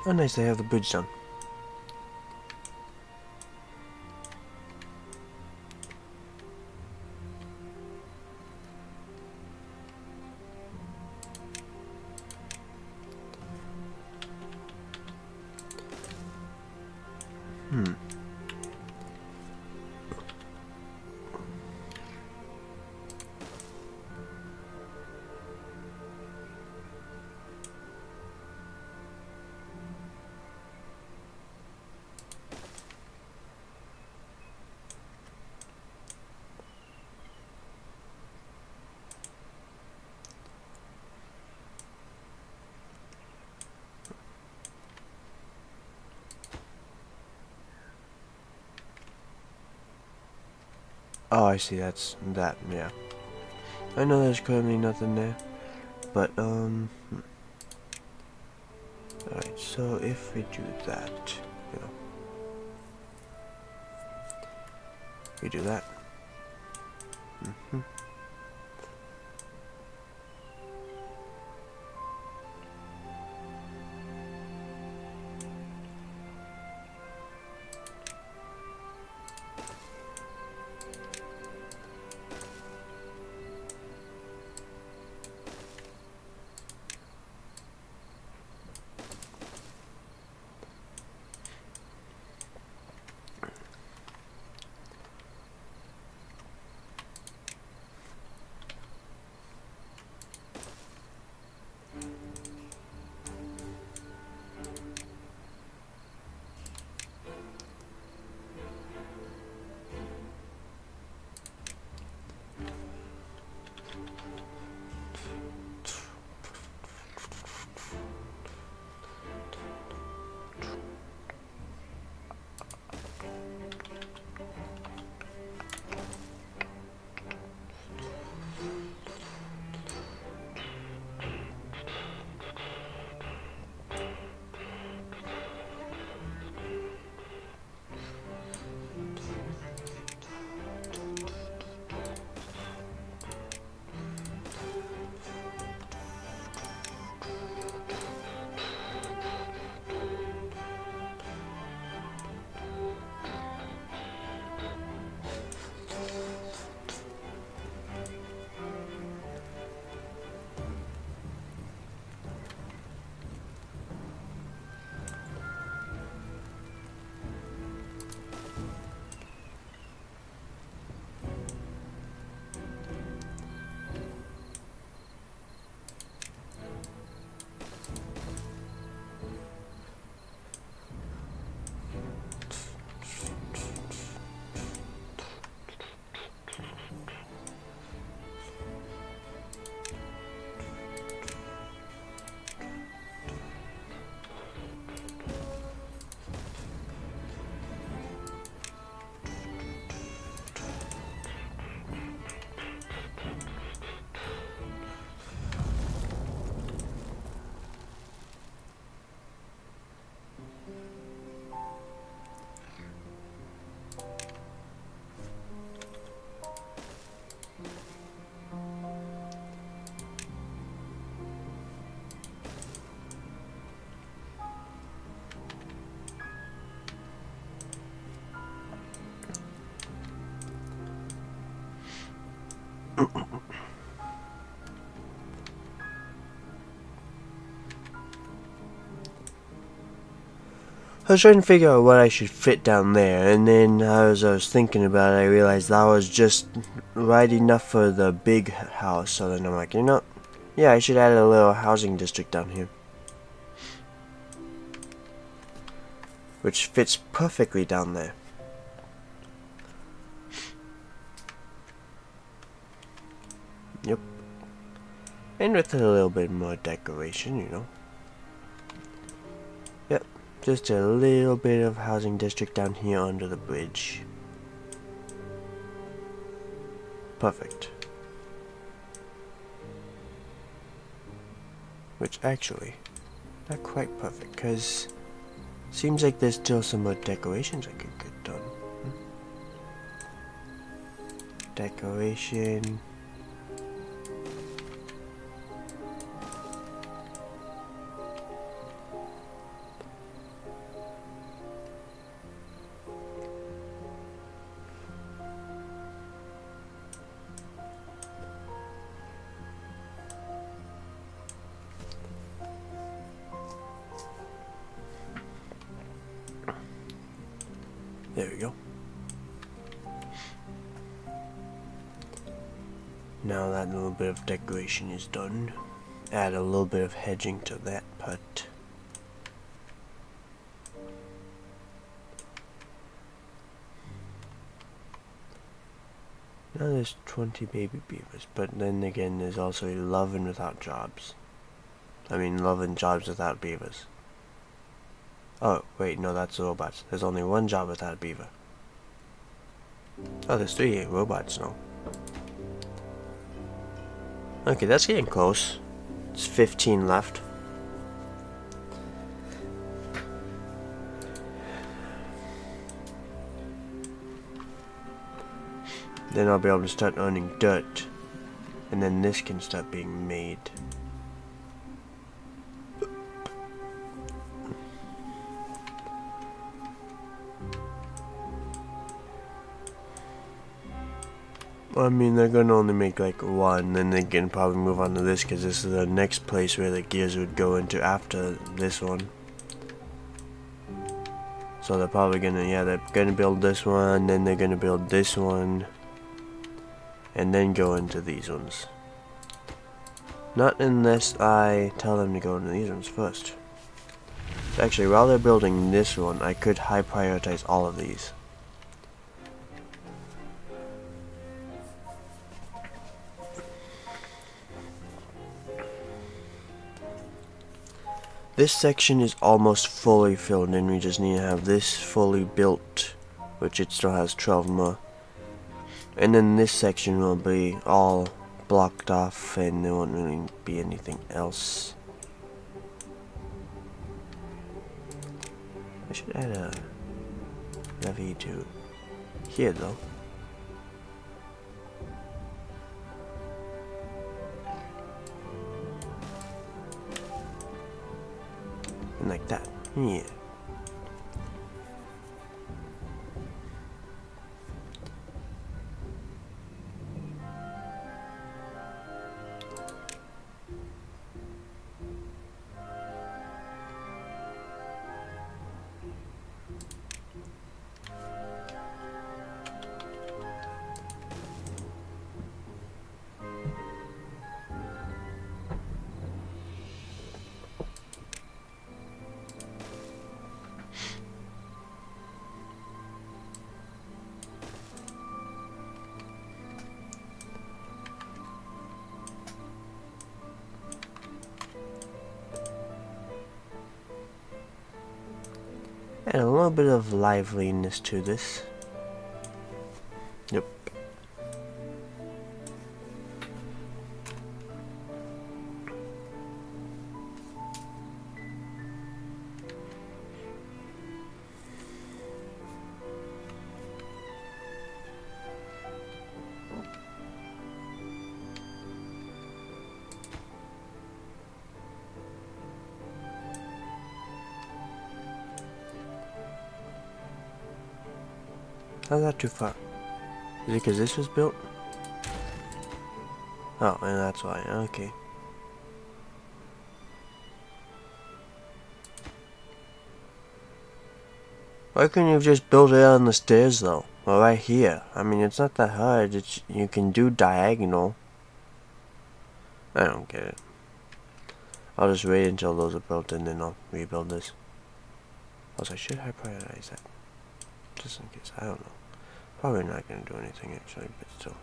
Oh nice, they have the bridge done. Oh, I see. That's that. Yeah. I know there's currently nothing there, but um. Hmm. Alright, so if we do that, you know, we do that. I was trying to figure out what I should fit down there, and then as I was thinking about it, I realized that was just right enough for the big house. So then I'm like, you know, yeah, I should add a little housing district down here. which fits perfectly down there. Yep. And with a little bit more decoration, you know. Just a little bit of housing district down here under the bridge. Perfect. Which actually, not quite perfect, because seems like there's still some more decorations I could get done. Hmm? Decoration. Is done, add a little bit of hedging to that part. Now there's 20 baby beavers, but then again there's also 11 without jobs. I mean 11 jobs without beavers. Oh, wait, no, that's robots. There's only one job without a beaver. Oh, there's three robots now. Okay, that's getting close. It's 15 left. Then I'll be able to start earning dirt. And then this can start being made. I mean, they're gonna only make like one, then they can probably move on to this because this is the next place where the gears would go into after this one. So they're probably gonna, yeah, they're gonna build this one, then they're gonna build this one, and then go into these ones. Not unless I tell them to go into these ones first. Actually, while they're building this one, I could high prioritize all of these. This section is almost fully filled and we just need to have this fully built, which it still has 12 more. And then this section will be all blocked off and there won't really be anything else. I should add a levee to here though. Like that. Yeah. Bit of liveliness to this. Too far? Is it because this was built? Oh, and that's why. Okay. Why couldn't you just build it on the stairs though? Well, right here. I mean, it's not that hard. It's you can do diagonal. I don't get it. I'll just wait until those are built and then I'll rebuild this. Also, I should I prioritize that? Just in case. I don't know. Probably not going to do anything actually, but still.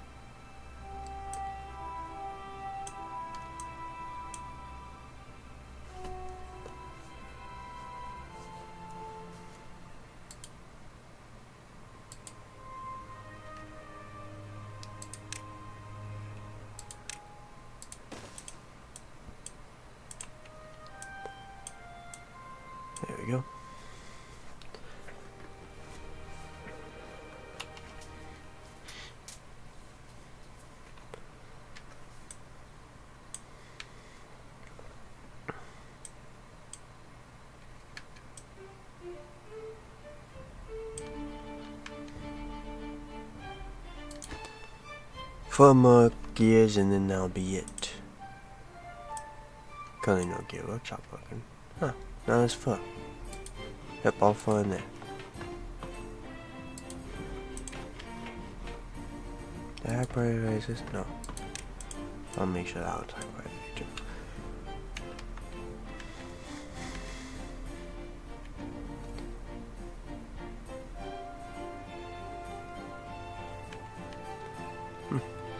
Four more gears and then that'll be it. Currently no gear workshop working. Huh, now there's four. Yep, all four in there. Did I prioritize this? No. I'll make sure that one's highlighted too.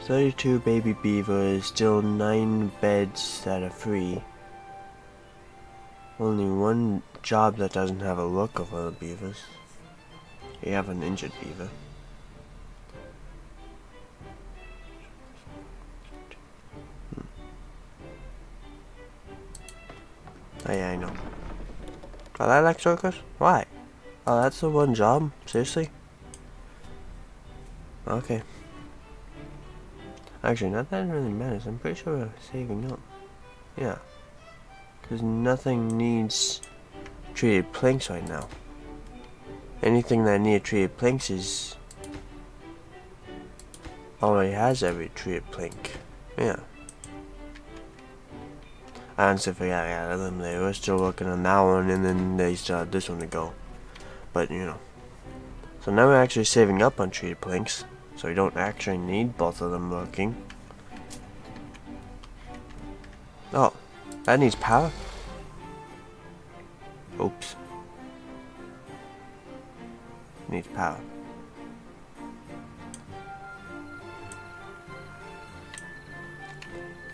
32 baby beavers, still 9 beds that are free. Only one job that doesn't have a look of other beavers. You have an injured beaver. Hmm. Oh yeah, I know. Oh, that like circus? Why? Oh, that's the one job? Seriously? Okay. Actually, not that it really matters. I'm pretty sure we're saving up. Yeah. Because nothing needs treated planks right now. Anything that needs treated planks is already has every treated plank. Yeah. I honestly forgot I got eliminated. We're still working on that one and then they have this one to go. But you know. So now we're actually saving up on treated planks. So we don't actually need both of them working. Oh, that needs power? Oops. Needs power.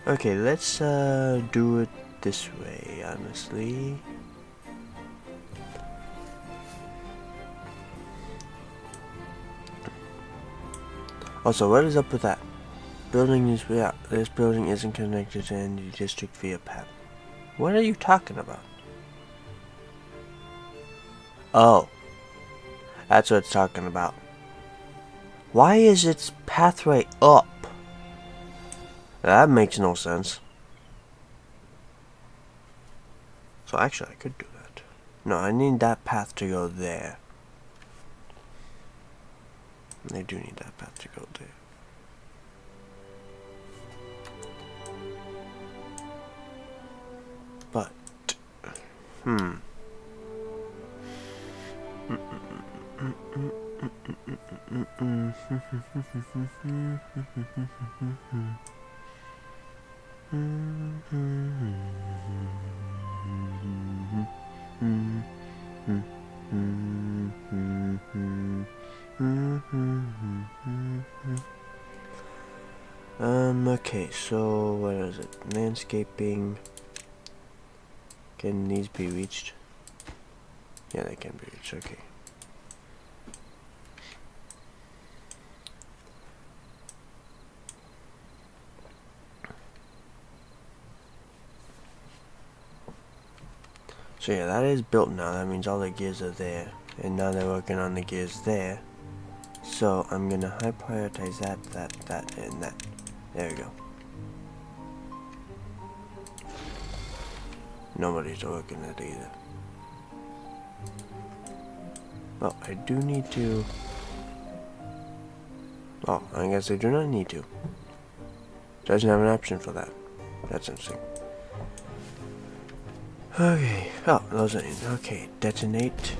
Okay, let's uh, do it this way, honestly. Also, what is up with that? Building is yeah, this building isn't connected to any district via path. What are you talking about? Oh. That's what it's talking about. Why is its pathway up? That makes no sense. So actually I could do that. No, I need that path to go there. I do need that path to go there. But, hmm. Um, okay, so what is it? Landscaping. Can these be reached? Yeah, they can be reached, okay. So yeah, that is built now. That means all the gears are there. And now they're working on the gears there. So I'm gonna high prioritize that, that, that, and that. There we go. Nobody's working it either. Well, I do need to... Oh, I guess I do not need to. Doesn't have an option for that. That's interesting. Okay. Oh, those are. Okay, detonate.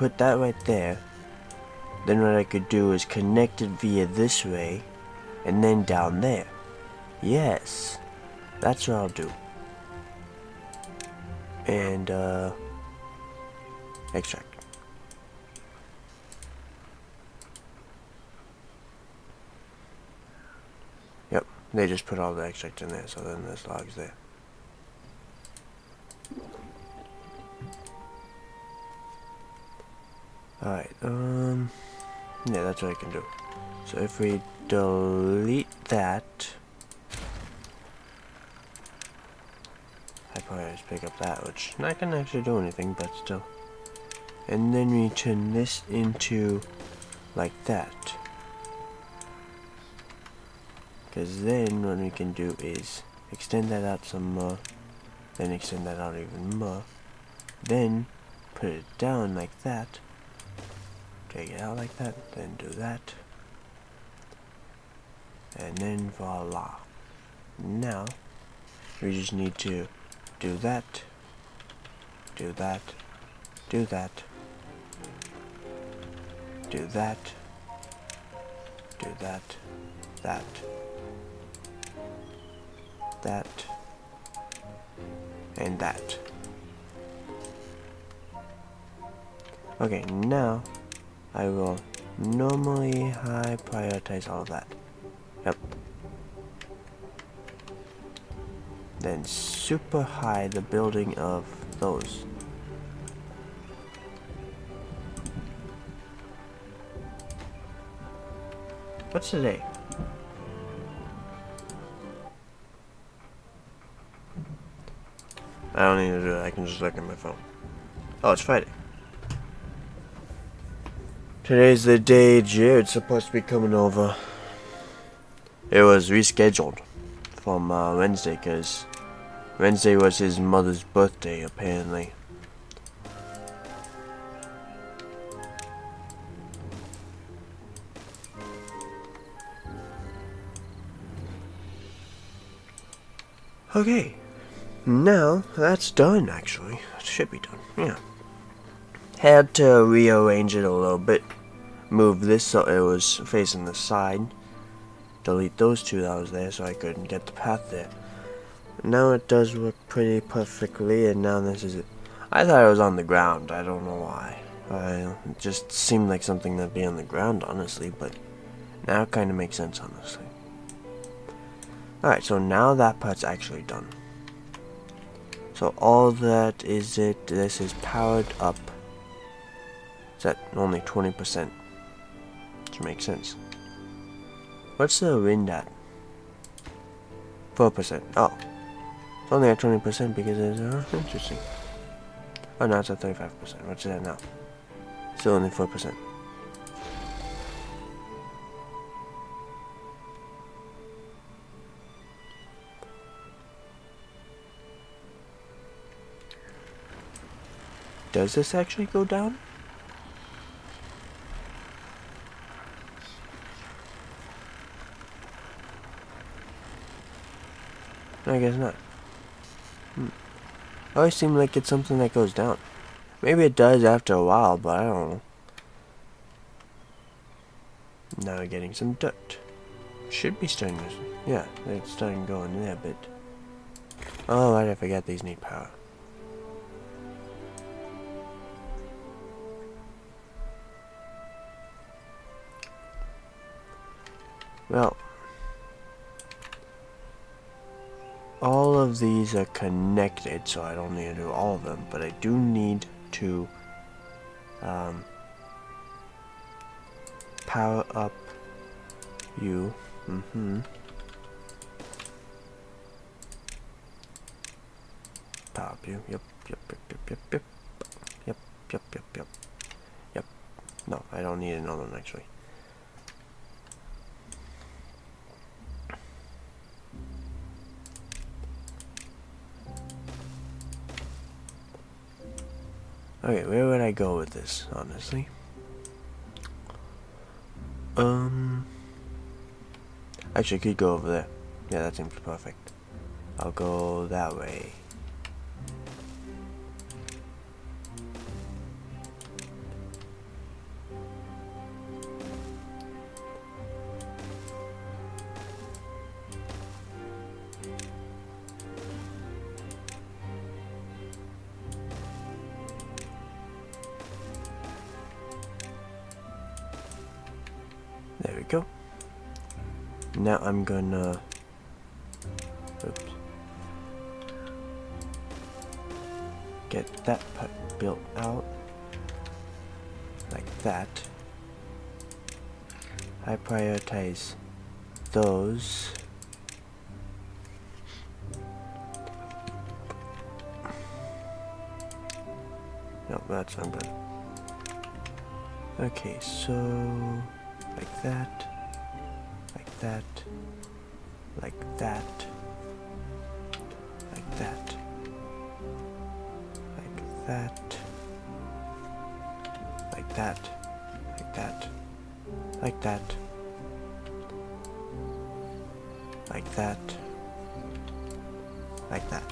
Put that right there. Then what I could do is connect it via this way and then down there. Yes. That's what I'll do. And uh extract. Yep, they just put all the extract in there, so then there's logs there. Yeah, that's what I can do. So if we delete that, I probably just pick up that, which not gonna actually do anything, but still. And then we turn this into like that. Because then what we can do is extend that out some more, then extend that out even more, then put it down like that, take it out like that, then do that, and then voila. Now, we just need to do that, do that, do that, do that, do that, that, that, and that. Okay, now I will normally high prioritize all of that. Yep. Then super high the building of those. What's today? I don't need to do that, I can just look at my phone. Oh, it's Friday. Today's the day Jared's supposed to be coming over. It was rescheduled from uh, Wednesday because Wednesday was his mother's birthday, apparently. Okay, now that's done actually. It should be done, yeah. Had to rearrange it a little bit. Move this so it was facing the side. Delete those two that was there so I couldn't get the path there. Now it does work pretty perfectly and now this is it. I thought it was on the ground, I don't know why. It just seemed like something that'd be on the ground honestly, but now it kind of makes sense honestly. Alright, so now that part's actually done. So all that is it, this is powered up. It's at only 20%. Which makes sense. What's the wind at? 4%. Oh. It's only at 20% because it's, uh, interesting. Oh, no, it's at 35%. What's that now? Still only 4%. Does this actually go down? I guess not. Hmm. Always seems like it's something that goes down. Maybe it does after a while, but I don't know. Now getting some dirt. Should be starting to... Yeah, it's starting to go there a bit. Oh, did I forget these need power? Well, all of these are connected, so I don't need to do all of them, but I do need to um, power up you. Mm-hmm. Power up you. Yep, yep, yep, yep, yep, yep. Yep, yep, yep, yep. Yep. No, I don't need another one actually. Okay, where would I go with this, honestly? Um... Actually, I could go over there. Yeah, that seems perfect. I'll go that way. Gonna. Oops. Get that built out. Like that. I prioritize those. No, that's not good. Okay, so like that, like that, like that, like that.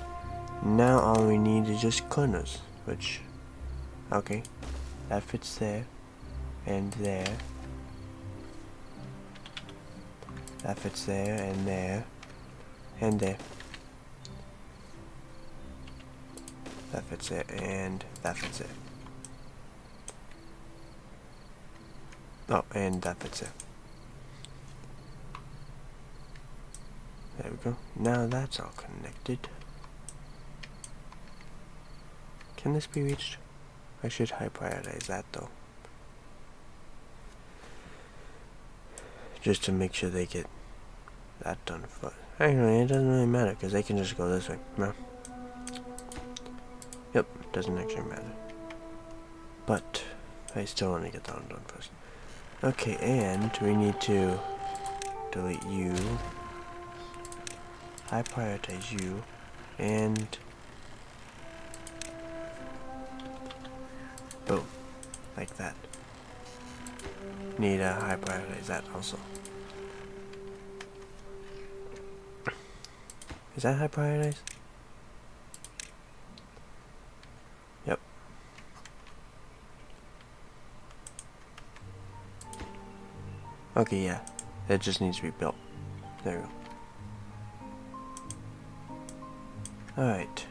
Now all we need is just corners, which, okay, that fits there, and there. That fits there and there and there. That fits there and that fits there. Oh, and that fits there. There we go. Now that's all connected. Can this be reached? I should high prioritize that though. Just to make sure they get that done first. Anyway, it doesn't really matter because they can just go this way. No. Yep, doesn't actually matter. But I still want to get that one done first. Okay, and we need to delete you. I prioritize you and boom, like that. Need a high prioritize that also. Is that high prioritize? Okay, yeah. That just needs to be built. There we go. Alright.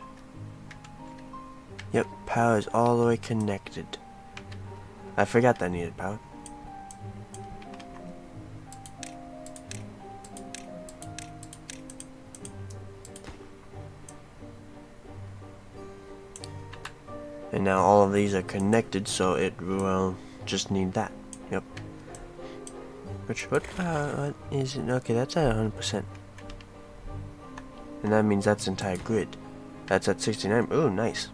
Yep, power is all the way connected. I forgot that needed power. And now all of these are connected, so it will just need that. Which, what, what is it? Okay, that's at 100%. And that means that's entire grid. That's at 69. Ooh, nice.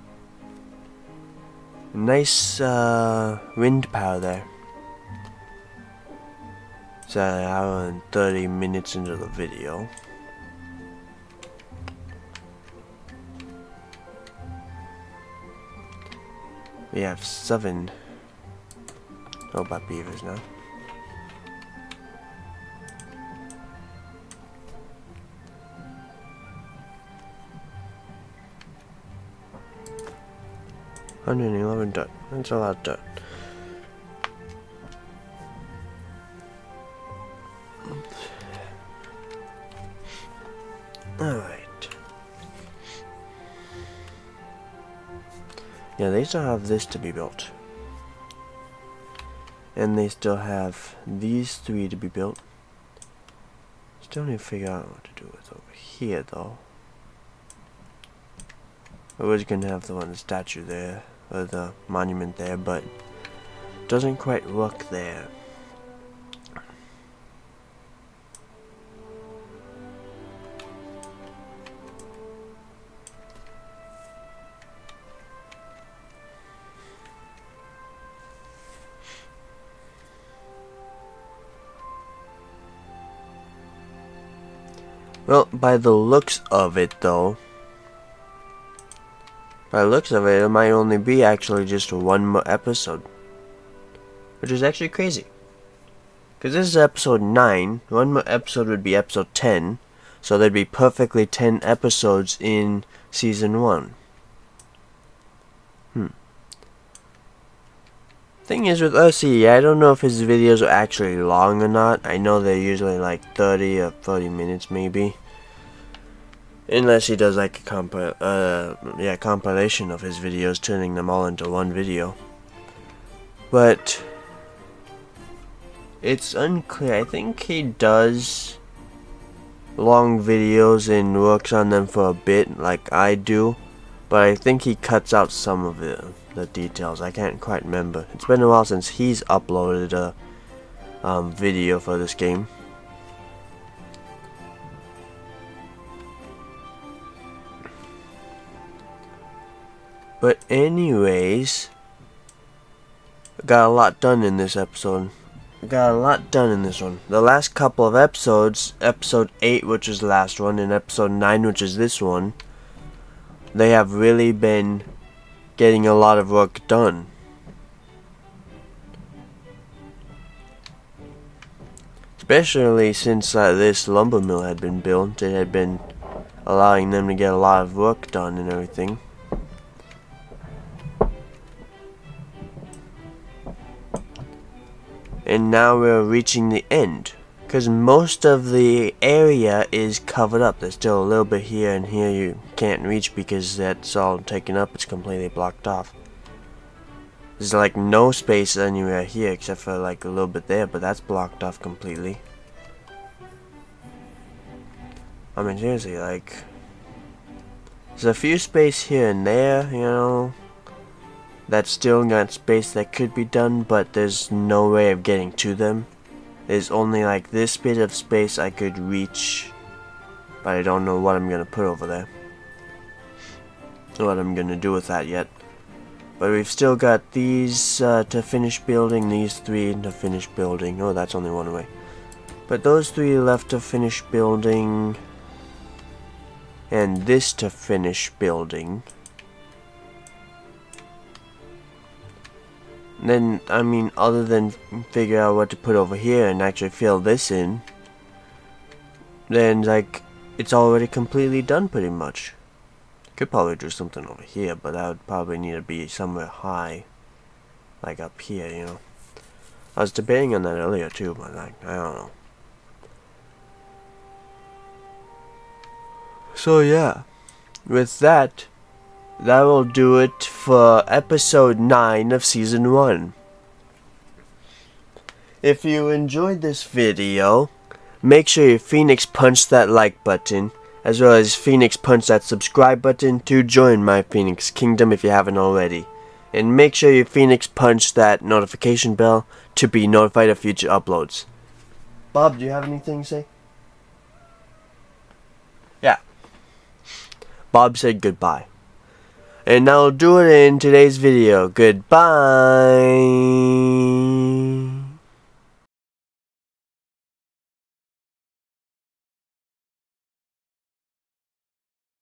Nice, uh, wind power there. It's an hour and 30 minutes into the video. We have seven robot beavers now. Hundred and eleven dirt. That's a lot of. Alright. Yeah, they still have this to be built. And they still have these three to be built. Still need to figure out what to do with over here though. I was gonna have the one statue there, or the monument there, but doesn't quite look there. Well, by the looks of it, though, by the looks of it, it might only be actually just one more episode. Which is actually crazy. Because this is episode 9. One more episode would be episode 10. So there'd be perfectly 10 episodes in season 1. Hmm. Thing is with OC, I don't know if his videos are actually long or not. I know they're usually like 30 or 40 minutes maybe. Unless he does like a compi uh, yeah, compilation of his videos, turning them all into one video. But it's unclear. I think he does long videos and works on them for a bit like I do. But I think he cuts out some of the, the details. I can't quite remember. It's been a while since he's uploaded a um, video for this game. But anyways, got a lot done in this episode. Got a lot done in this one. The last couple of episodes, episode 8 which is the last one, and episode 9 which is this one, they have really been getting a lot of work done. Especially since uh, this lumber mill had been built, it had been allowing them to get a lot of work done and everything. And now we're reaching the end. Because most of the area is covered up. There's still a little bit here and here you can't reach because that's all taken up. It's completely blocked off. There's like no space anywhere here except for like a little bit there but that's blocked off completely. I mean seriously like there's a few space here and there you know that's still got space that could be done, but there's no way of getting to them. There's only like this bit of space I could reach, but I don't know what I'm gonna put over there. What I'm gonna do with that yet. But we've still got these uh, to finish building, these three to finish building. Oh, that's only one way. But those three left to finish building, and this to finish building. Then, I mean, other than figure out what to put over here and actually fill this in, then, like, it's already completely done pretty much. Could probably do something over here, but that would probably need to be somewhere high. Like up here, you know. I was debating on that earlier too, but like, I don't know. So yeah, with that, that will do it for episode 9 of season 1. If you enjoyed this video, make sure you Phoenix punch that like button, as well as Phoenix punch that subscribe button to join my Phoenix Kingdom if you haven't already. And make sure you Phoenix punch that notification bell to be notified of future uploads. Bob, do you have anything to say? Yeah. Bob said goodbye. And I'll do it in today's video. Goodbye.